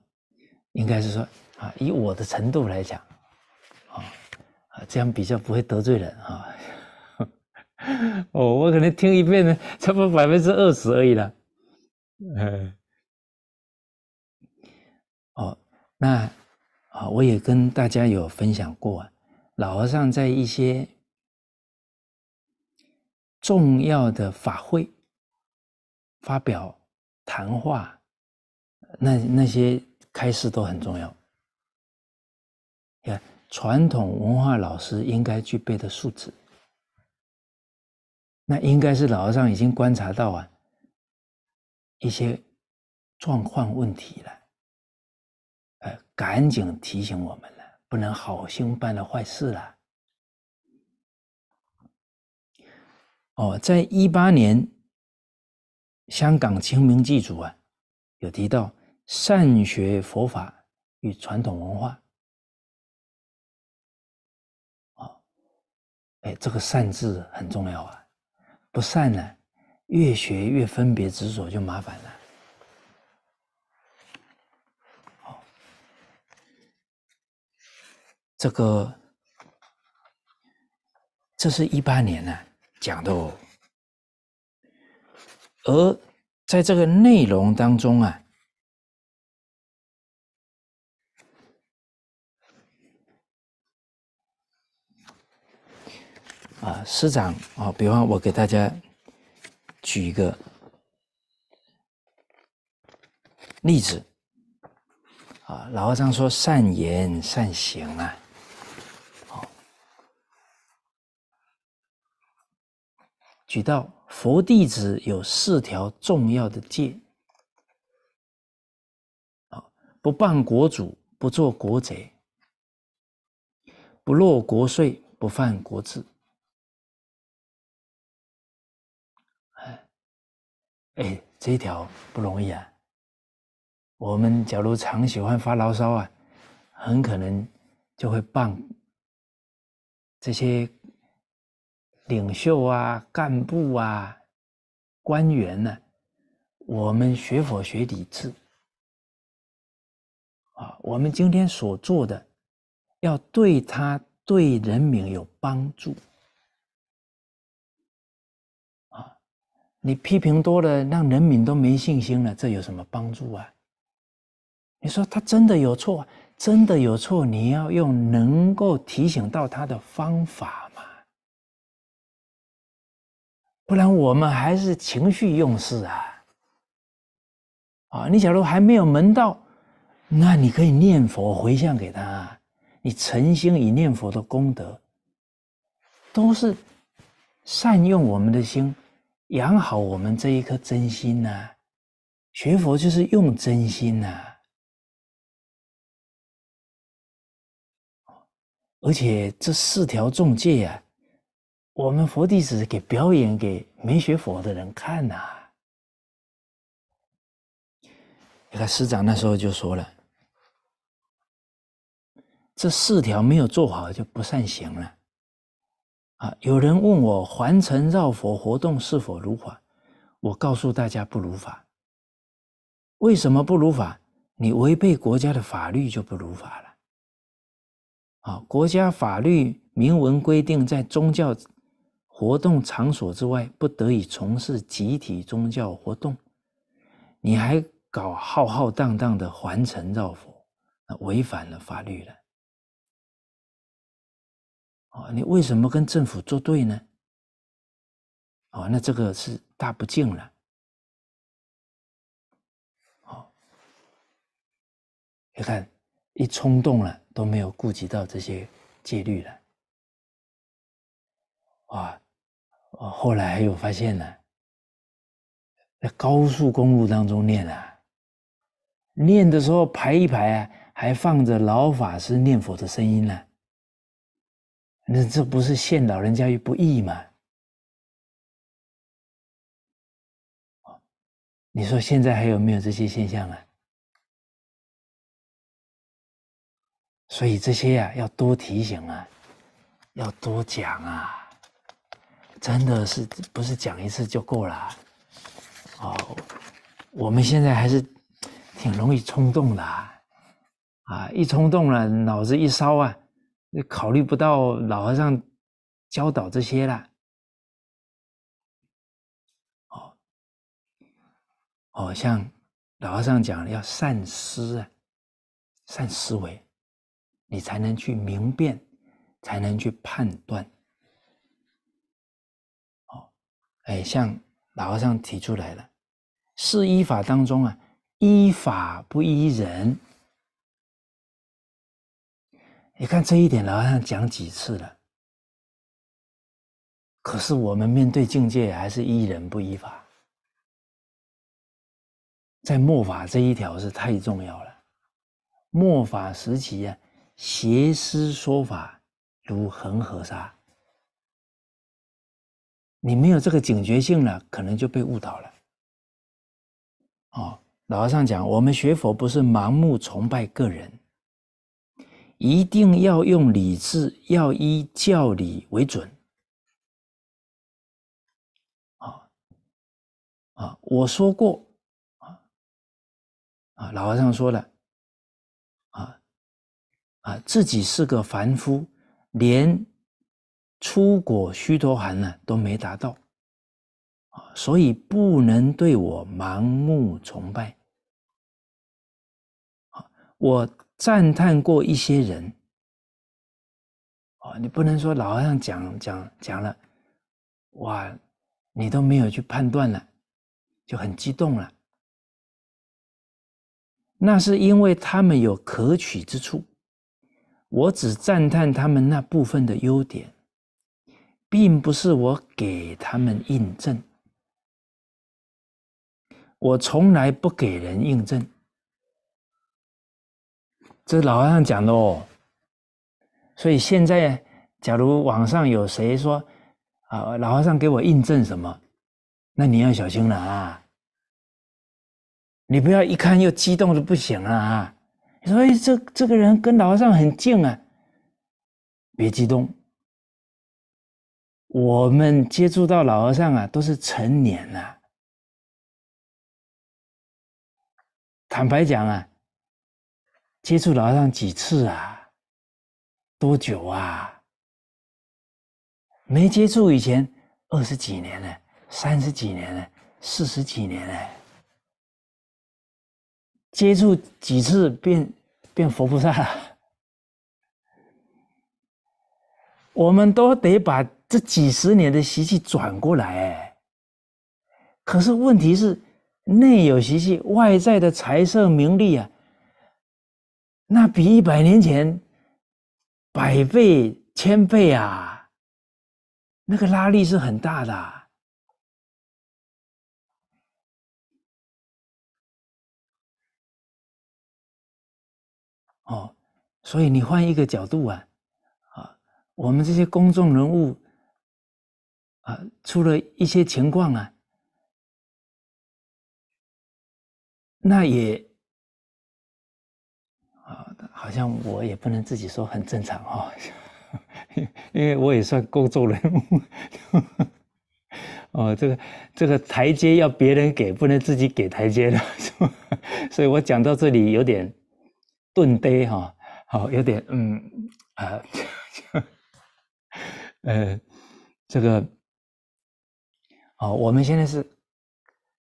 应该是说啊，以我的程度来讲，啊啊，这样比较不会得罪人啊，哦，我可能听一遍呢，差不多百分之二十而已了，嗯，哦，那啊，我也跟大家有分享过啊。老和尚在一些重要的法会发表谈话，那那些开示都很重要。看，传统文化老师应该具备的素质，那应该是老和尚已经观察到啊一些状况问题了，呃，赶紧提醒我们了。不能好心办了坏事了。哦，在一八年，香港清明祭祖啊，有提到善学佛法与传统文化。哦，哎，这个善字很重要啊，不善呢，越学越分别执着，就麻烦了。好这个，这是一八年呢讲的哦，而在这个内容当中啊，啊，师长啊，比方我给大家举一个例子啊，老和尚说善言善行啊。好举到佛弟子有四条重要的戒：啊，不谤国主，不做国贼，不落国税，不犯国制。哎，这一条不容易啊！我们假如常喜欢发牢骚啊，很可能就会谤这些领袖啊、干部啊、官员呢，我们学佛学理智啊，我们今天所做的，要对他对人民有帮助你批评多了，让人民都没信心了，这有什么帮助啊？你说他真的有错？真的有错，你要用能够提醒到他的方法嘛，不然我们还是情绪用事啊。啊，你假如还没有门道，那你可以念佛回向给他，你诚心以念佛的功德，都是善用我们的心，养好我们这一颗真心呐。学佛就是用真心呐。而且这四条重戒呀，我们佛弟子给表演给没学佛的人看呐。你看师长那时候就说了，这四条没有做好就不善行了。啊，有人问我环城绕佛活动是否如法，我告诉大家不如法。为什么不如法？你违背国家的法律就不如法了。啊，国家法律明文规定，在宗教活动场所之外，不得以从事集体宗教活动。你还搞浩浩荡荡的环城绕佛，那违反了法律了。哦，你为什么跟政府作对呢？哦，那这个是大不敬了。哦，你看。一冲动了，都没有顾及到这些戒律了，啊，后来还有发现呢，在高速公路当中念啊，念的时候排一排啊，还放着老法师念佛的声音呢，那这不是陷老人家于不义吗？你说现在还有没有这些现象啊？所以这些呀，要多提醒啊，要多讲啊，真的是不是讲一次就够了？哦，我们现在还是挺容易冲动的啊，一冲动了，脑子一烧啊，考虑不到老和尚教导这些了。哦，哦，像老和尚讲要善思啊，善思维。你才能去明辨，才能去判断。哦，哎，像老和尚提出来了，是依法当中啊，依法不依人。你看这一点，老和尚讲几次了。可是我们面对境界，还是依人不依法。在末法这一条是太重要了，末法时期啊。邪师说法如恒河沙，你没有这个警觉性了，可能就被误导了。哦，老和尚讲，我们学佛不是盲目崇拜个人，一定要用理智，要依教理为准。啊啊，我说过啊啊，老和尚说了。啊啊，自己是个凡夫，连出果须陀含呢都没达到，所以不能对我盲目崇拜。我赞叹过一些人，哦，你不能说老和尚讲讲讲了，哇，你都没有去判断了，就很激动了。那是因为他们有可取之处。我只赞叹他们那部分的优点，并不是我给他们印证。我从来不给人印证，这是老和尚讲的哦。所以现在，假如网上有谁说啊，老和尚给我印证什么，那你要小心了啊！你不要一看又激动的不行了啊！所以这这个人跟老和尚很近啊，别激动，我们接触到老和尚啊，都是成年了。坦白讲啊，接触老和尚几次啊？多久啊？没接触以前，二十几年了，三十几年了，四十几年了。接触几次变变佛菩萨了？我们都得把这几十年的习气转过来。可是问题是。内有习气，外在的财色名利啊，那比一百年前百倍、千倍啊，那个拉力是很大的。哦，所以你换一个角度啊，啊，我们这些公众人物啊，出了一些情况啊。那也，好像我也不能自己说很正常哈，因为我也算公众人物。哦，这个这个台阶要别人给，不能自己给台阶的，所以我讲到这里有点顿呆哈，好，有点嗯啊，呃，这个哦，我们现在是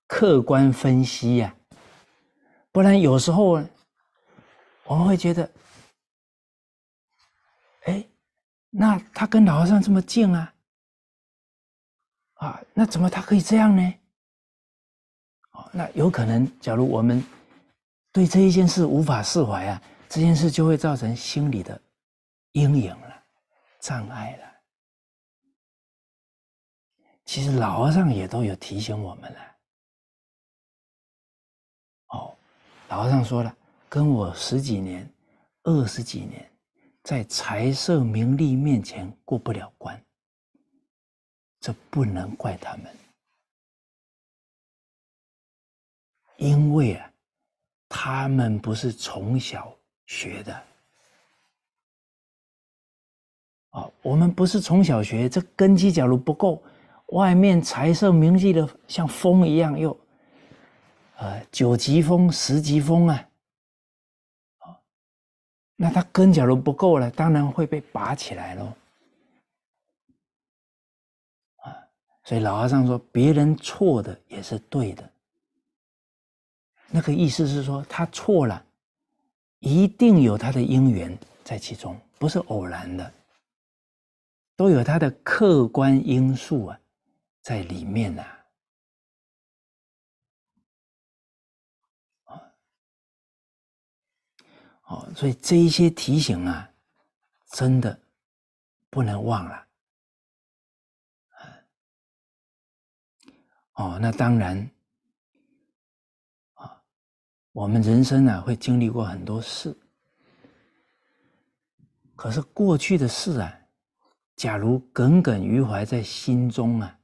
客观分析呀。不然有时候我们会觉得，哎，那他跟老和尚这么近啊，啊，那怎么他可以这样呢？哦，那有可能，假如我们对这一件事无法释怀啊，这件事就会造成心理的阴影了、障碍了。其实老和尚也都有提醒我们了。哦老和尚说了，跟我十几年、二十几年，在财色名利面前过不了关，这不能怪他们，因为啊，他们不是从小学的，哦，我们不是从小学，这根基假如不够，外面财色名利的像风一样又。呃，九级风、十级风啊，那它根假如不够了，当然会被拔起来喽。啊，所以老和尚说，别人错的也是对的。那个意思是说，他错了，一定有他的因缘在其中，不是偶然的，都有他的客观因素啊，在里面呐。哦，所以这一些提醒啊，真的不能忘了。哦，那当然，啊，我们人生啊会经历过很多事，可是过去的事啊，假如耿耿于怀在心中啊，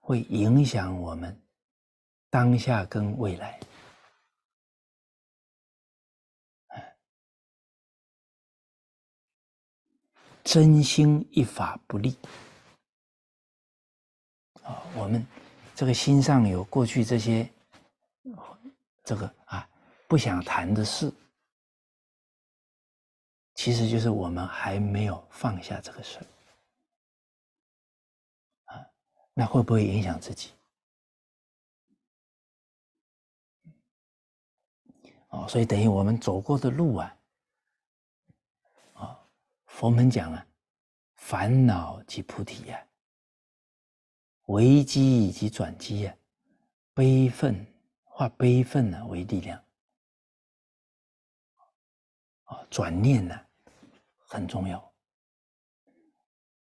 会影响我们当下跟未来。真心一法不立啊！我们这个心上有过去这些这个啊不想谈的事，其实就是我们还没有放下这个事啊。那会不会影响自己？哦，所以等于我们走过的路啊。佛门讲啊，烦恼即菩提呀，危机以及转机呀，悲愤化悲愤呢为力量啊，转念呢很重要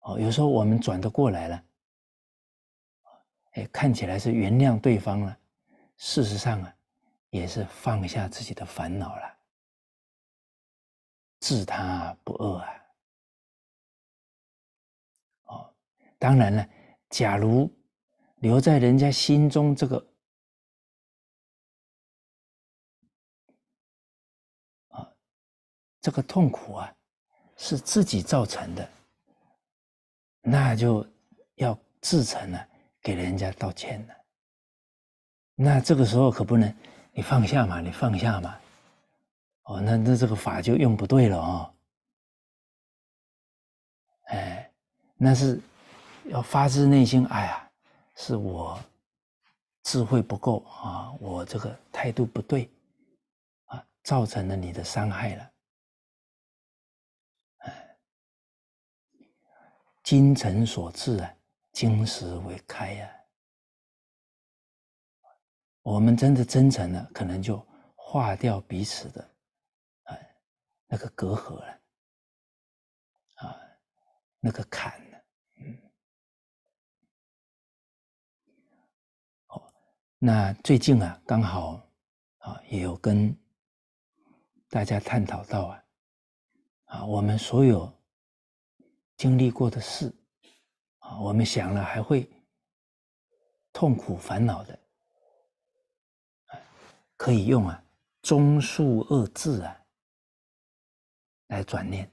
哦。有时候我们转得过来了，哎，看起来是原谅对方了，事实上啊，也是放下自己的烦恼了，自他不恶啊。当然了，假如留在人家心中这个啊，这个痛苦啊，是自己造成的，那就要至诚呢，给人家道歉了。那这个时候可不能，你放下嘛，你放下嘛。哦，那那这个法就用不对了哦。哎，那是要发自内心，哎呀，是我智慧不够啊，我这个态度不对啊，造成了你的伤害了。哎，精诚所至啊，金石为开呀。我们真的真诚了，可能就化掉彼此的啊。那个隔阂了，啊，那个坎那最近啊，刚好啊，也有跟大家探讨到啊，啊，我们所有经历过的事，啊，我们想了还会痛苦烦恼的，可以用啊，中恕二字啊。来转念，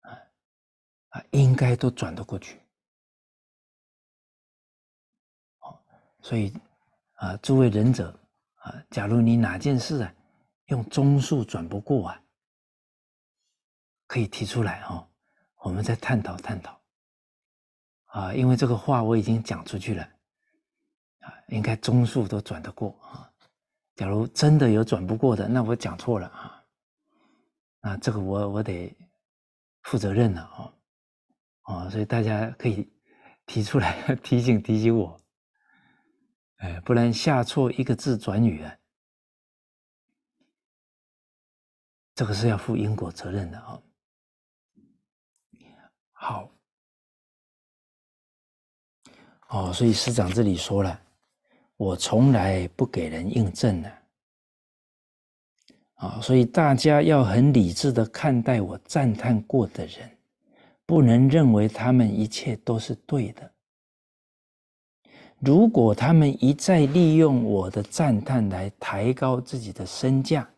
啊啊，应该都转得过去。所以啊，诸位仁者啊，假如你哪件事啊，用中数转不过啊，可以提出来哦，我们再探讨探讨。啊，因为这个话我已经讲出去了，啊，应该中数都转得过啊。假如真的有转不过的，那我讲错了啊！那，这个我我得负责任了啊！啊，所以大家可以提出来 提醒提醒我，哎，不然下错一个字转语啊，这个是要负因果责任的啊！好，哦，所以师长这里说了。我从来不给人印证的，啊，所以大家要很理智的看待我赞叹过的人，不能认为他们一切都是对的。如果他们一再利用我的赞叹来抬高自己的身价，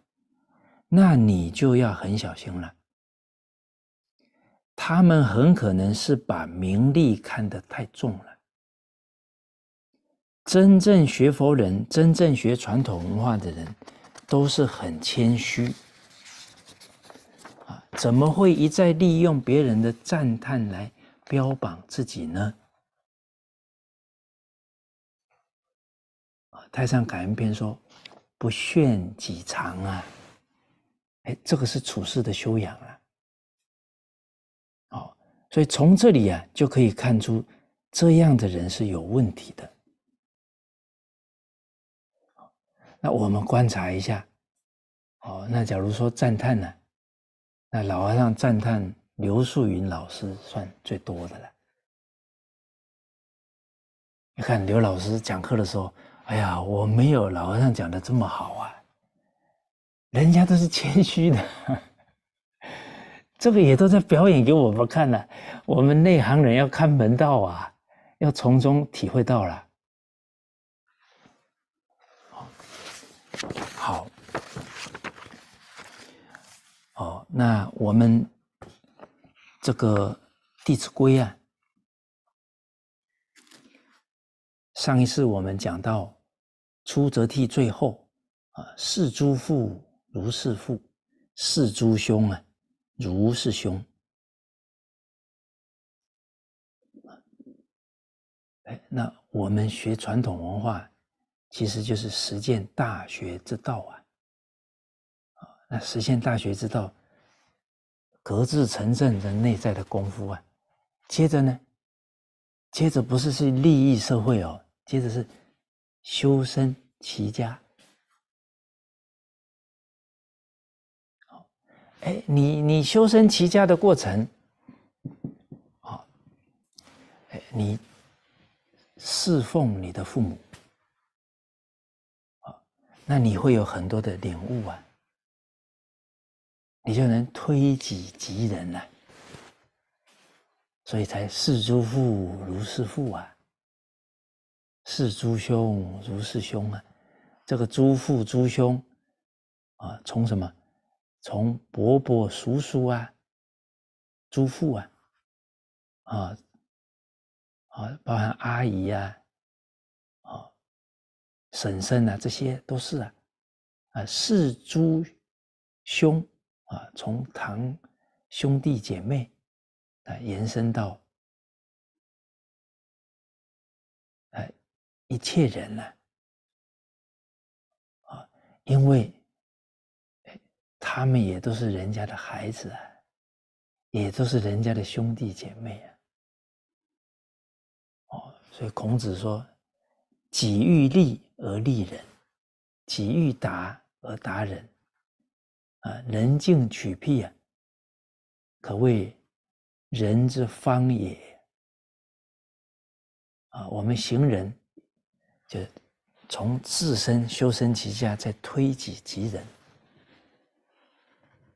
那你就要很小心了。他们很可能是把名利看得太重了。真正学佛人，真正学传统文化的人，都是很谦虚啊！怎么会一再利用别人的赞叹来标榜自己呢？太上感恩篇》说：“不炫己长啊！”哎，这个是处世的修养啊！哦，所以从这里啊，就可以看出这样的人是有问题的。那我们观察一下，哦，那假如说赞叹呢，那老和尚赞叹刘素云老师算最多的了。你看刘老师讲课的时候，哎呀，我没有老和尚讲的这么好啊，人家都是谦虚的，这个也都在表演给我们看了。我们内行人要看门道啊，要从中体会到了。好，哦，那我们这个《弟子规》啊，上一次我们讲到“出则悌”，最后啊，“视诸父如是父，视诸兄啊如是兄”。哎，那我们学传统文化。其实就是实践大学之道啊！啊，那实现大学之道，格致成正的内在的功夫啊。接着呢，接着不是是利益社会哦，接着是修身齐家。好，哎，你你修身齐家的过程，好，哎，你侍奉你的父母。那你会有很多的领悟啊，你就能推己及人了，所以才视诸父如是父啊，视诸兄如是兄啊。这个诸父诸兄啊，从什么？从伯伯叔叔啊，诸父啊，啊啊，包含阿姨呀，啊，婶婶啊，这些都是啊，啊，是诸兄啊，从堂兄弟姐妹啊延伸到一切人呢，啊，因为他们也都是人家的孩子啊。也都是人家的兄弟姐妹啊，哦，所以孔子说：“己欲立而立人，己欲达而达人。”啊，人敬取辟啊，可谓人之方也。啊，我们行人就从自身修身齐家，再推己及人。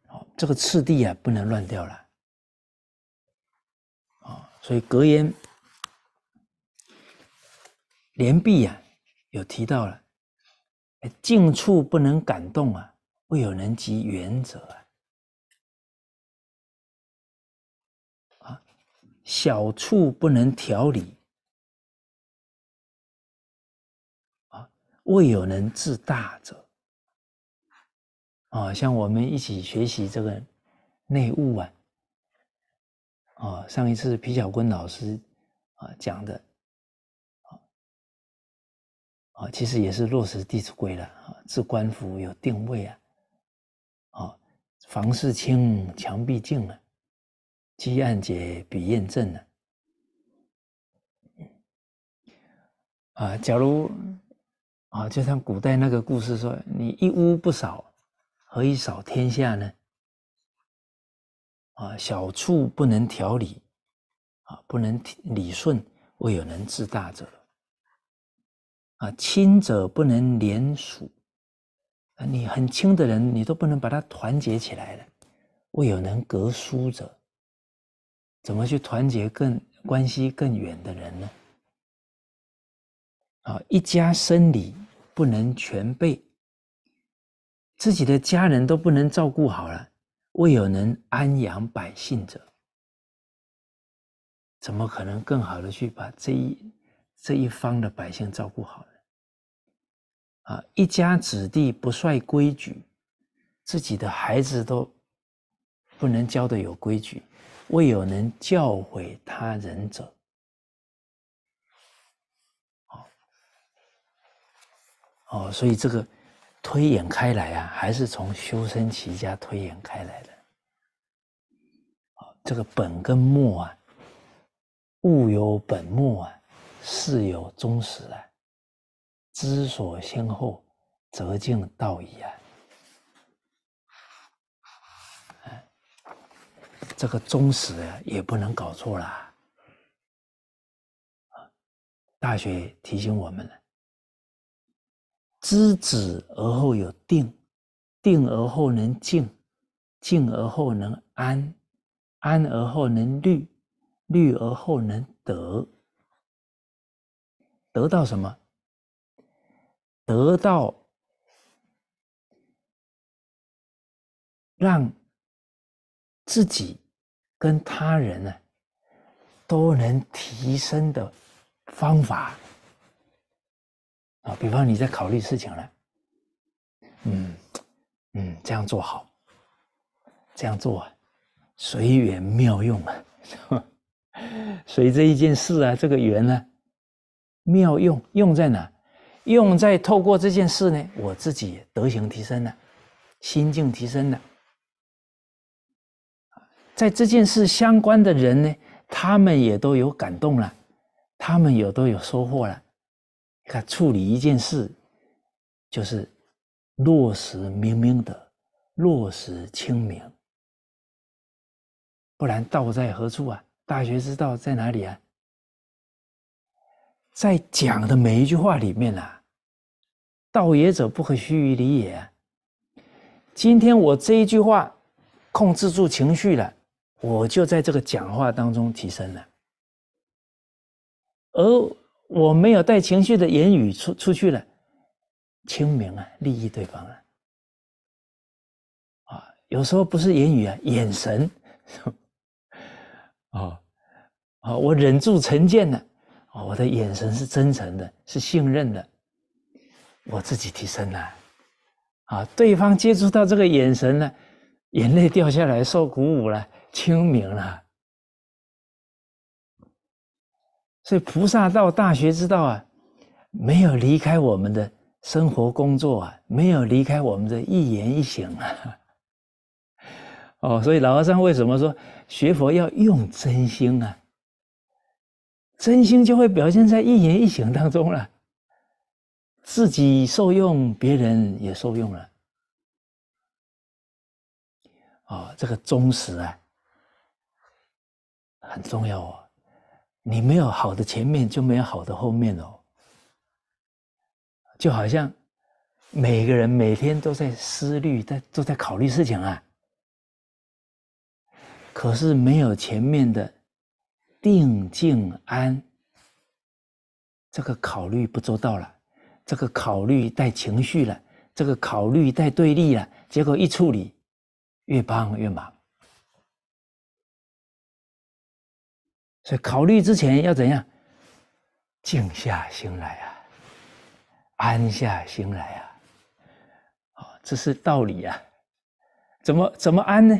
哦，这个次第啊，不能乱掉了。所以格言连璧啊，有提到了，近处不能感动啊，未有人及远者啊，啊，小处不能调理未有能治大者啊，像我们一起学习这个内务啊。啊，上一次皮小坤老师啊讲的，啊啊，其实也是落实《弟子规》了啊，治官府有定位啊，啊，房事清，墙壁净啊，积案解，笔砚正啊，啊，假如啊，就像古代那个故事说，你一屋不扫，何以扫天下呢？啊，小处不能调理，啊，不能理顺，未有能治大者。啊，亲者不能联属，啊，你很亲的人，你都不能把他团结起来了，未有能隔疏者。怎么去团结更关系更远的人呢？啊，一家生理不能全备，自己的家人都不能照顾好了。未有能安养百姓者，怎么可能更好的去把这一这一方的百姓照顾好呢？啊，一家子弟不率规矩，自己的孩子都不能教的有规矩，未有能教诲他人者。哦，哦，所以这个。推演开来啊，还是从修身齐家推演开来的。这个本跟末啊，物有本末啊，事有终始啊。知所先后，则近道矣啊。这个终始啊，也不能搞错了。大学提醒我们了。知止而后有定，定而后能静，静而后能安，安而后能虑，虑而后能得。得到什么？得到让自己跟他人呢都能提升的方法。啊，比方你在考虑事情了，嗯嗯，这样做好，这样做啊，随缘妙用啊，随这一件事啊，这个缘呢，妙用用在哪？用在透过这件事呢，我自己德行提升了，心境提升了，在这件事相关的人呢，他们也都有感动了，他们也都有收获了。看处理一件事，就是落实明明的，落实清明，不然道在何处啊？大学之道在哪里啊？在讲的每一句话里面啊，道也者，不可虚于理也。今天我这一句话控制住情绪了，我就在这个讲话当中提升了，而。我没有带情绪的言语出出去了，清明啊，利益对方啊，啊，有时候不是言语啊，眼神，哦，啊，我忍住成见了，我的眼神是真诚的，是信任的，我自己提升了，啊，对方接触到这个眼神呢，眼泪掉下来，受鼓舞了，清明了。所以菩萨道、大学之道啊，没有离开我们的生活工作啊，没有离开我们的一言一行啊。哦，所以老和尚为什么说学佛要用真心啊？真心就会表现在一言一行当中了，自己受用，别人也受用了。哦，这个忠实啊，很重要哦。你没有好的前面，就没有好的后面哦。就好像每个人每天都在思虑，在都在考虑事情啊。可是没有前面的定静安，这个考虑不周到了，这个考虑带情绪了，这个考虑带对立了，结果一处理，越帮越忙。所以考虑之前要怎样？静下心来啊，安下心来啊，哦，这是道理啊。怎么怎么安呢？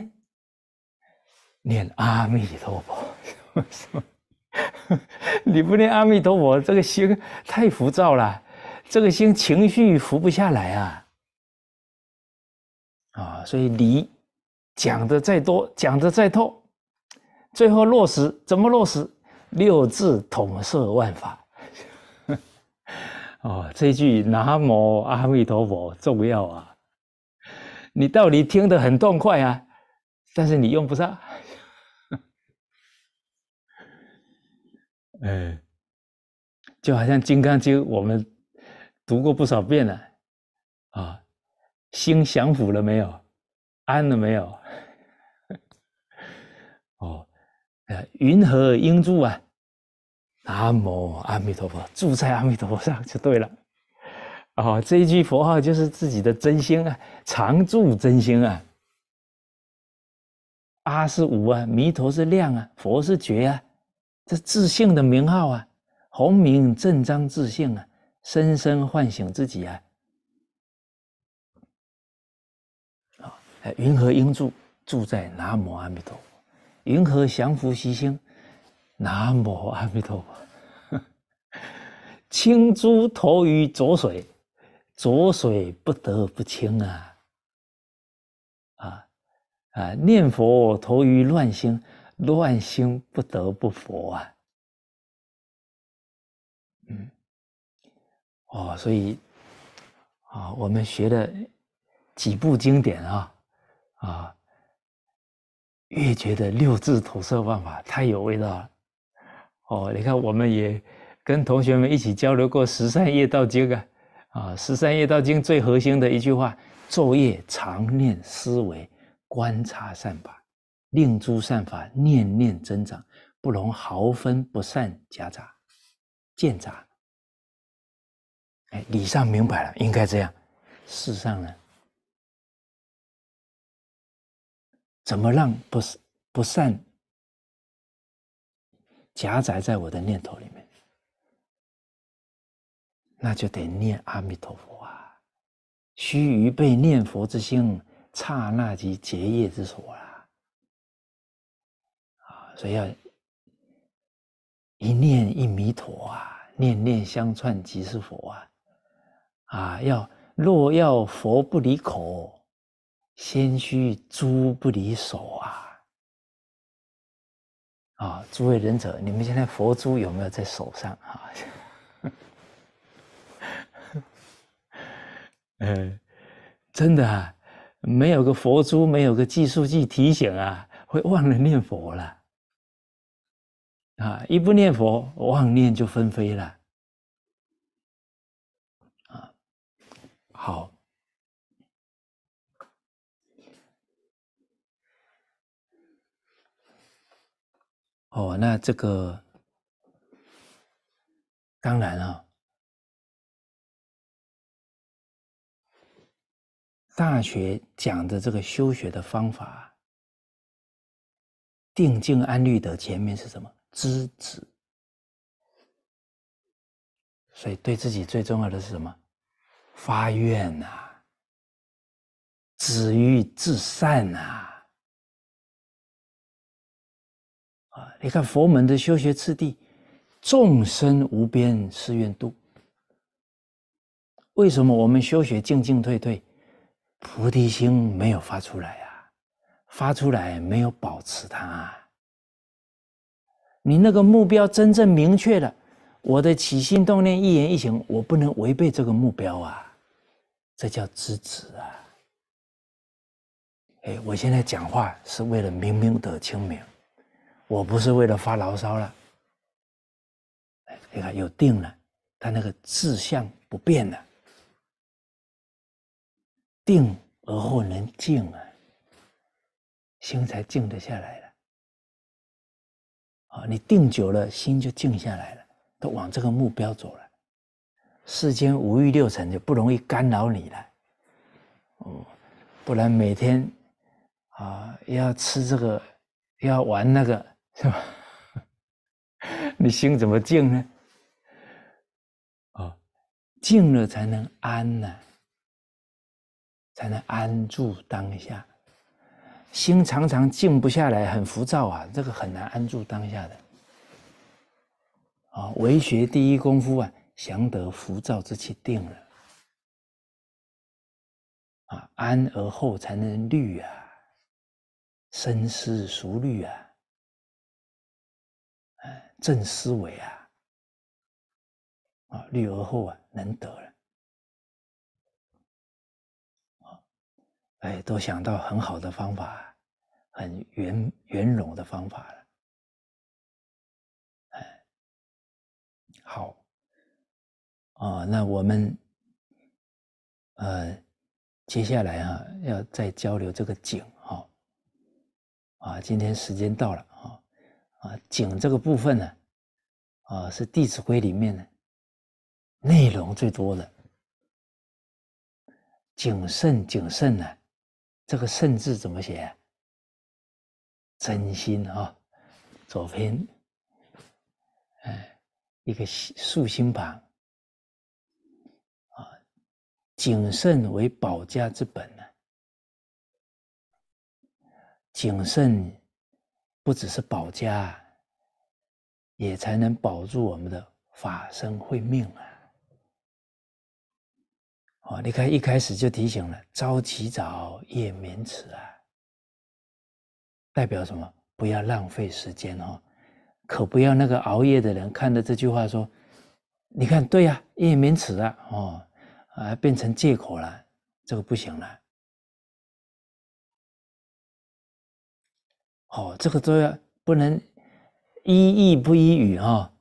念阿弥陀佛。你不念阿弥陀佛，这个心太浮躁了，这个心情绪浮不下来啊。啊，所以理讲的再多，讲的再透。最后落实怎么落实？六字统摄万法。哦，这句南无阿弥陀佛重要啊！你道理听得很痛快啊，但是你用不上。哎，就好像《金刚经》，我们读过不少遍了啊，心降服了没有？安了没有？哦。云何应住啊？南无阿弥陀佛，住在阿弥陀佛上就对了。哦，这一句佛号就是自己的真心啊，常住真心啊。阿是无啊，弥陀是量啊，佛是觉啊，这自信的名号啊，弘名正章自信啊，深深唤醒自己啊。啊，云何应住？住在南无阿弥陀佛。云何降伏习心？南无阿弥陀佛。清珠投于浊水，浊水不得不清啊！啊啊！念佛投于乱心，乱心不得不佛啊！嗯，哦，所以啊，我们学的几部经典啊，啊。越觉得六字投射办法太有味道了哦！你看，我们也跟同学们一起交流过《十三夜道经》啊，啊，《十三夜道经》最核心的一句话：昼夜常念思维，观察善法，令诸善法念念增长，不容毫分不善夹杂、见杂。哎，理上明白了，应该这样；事上呢？怎么让不不善夹杂在我的念头里面？那就得念阿弥陀佛啊！须臾被念佛之心，刹那即结业之所啊！啊，所以要一念一弥陀啊，念念相串即是佛啊！啊，要若要佛不离口。先须珠不离手啊！啊，诸位仁者，你们现在佛珠有没有在手上啊？嗯，真的啊，没有个佛珠，没有个计数器提醒啊，会忘了念佛了。啊，一不念佛，妄念就纷飞了。啊，好。哦，那这个当然啊，《大学》讲的这个修学的方法，定静安律的前面是什么？知止。所以对自己最重要的是什么？发愿呐，止于至善呐。你看佛门的修学次第，众生无边誓愿度。为什么我们修学进进退退，菩提心没有发出来啊？发出来没有保持它啊？你那个目标真正明确了，我的起心动念、一言一行，我不能违背这个目标啊！这叫知止啊！哎，我现在讲话是为了明明德清明，我不是为了发牢骚了。哎，你看有定了，他那个志向不变了。定而后能静啊，心才静得下来了。啊，你定久了，心就静下来了，都往这个目标走了。世间五欲六尘就不容易干扰你了。哦，不然每天啊要吃这个，要玩那个，是吧？你心怎么静呢？啊，静了才能安呢。才能安住当下，心常常静不下来，很浮躁啊，这个很难安住当下的。啊，为学第一功夫啊，降得浮躁之气定了，啊，安而后才能虑啊，深思熟虑啊，正思维啊，啊，虑而后啊，能得了。哎，都想到很好的方法，很圆圆融的方法了。哎，好，啊，那我们呃，接下来啊，要再交流这个景哈。啊，今天时间到了啊，啊，景这个部分呢，啊，是《弟子规》里面呢内容最多的。谨慎，谨慎呢。这个“慎”字怎么写？真心啊，左边，哎，一个竖心旁啊，谨慎为保家之本呢。谨慎不只是保家，也才能保住我们的法身慧命啊。哦，你看一开始就提醒了，朝起早，夜眠迟啊，代表什么？不要浪费时间哦，可不要那个熬夜的人看到这句话说，你看对呀，夜眠迟啊，哦，啊变成借口了，这个不行了。哦，这个都要不能一意不一语哈，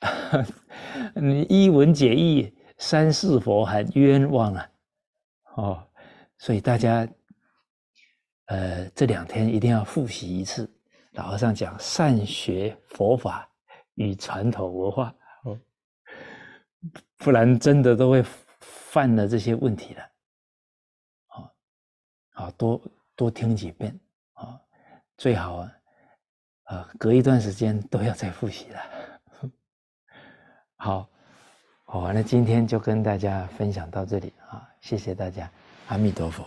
你一文解义。三世佛还冤枉啊！哦，所以大家，呃，这两天一定要复习一次。老和尚讲善学佛法与传统文化，哦，不然真的都会犯了这些问题了。好，好多多听几遍啊，最好啊，啊，隔一段时间都要再复习了。好。好，那今天就跟大家分享到这里啊，谢谢大家，阿弥陀佛。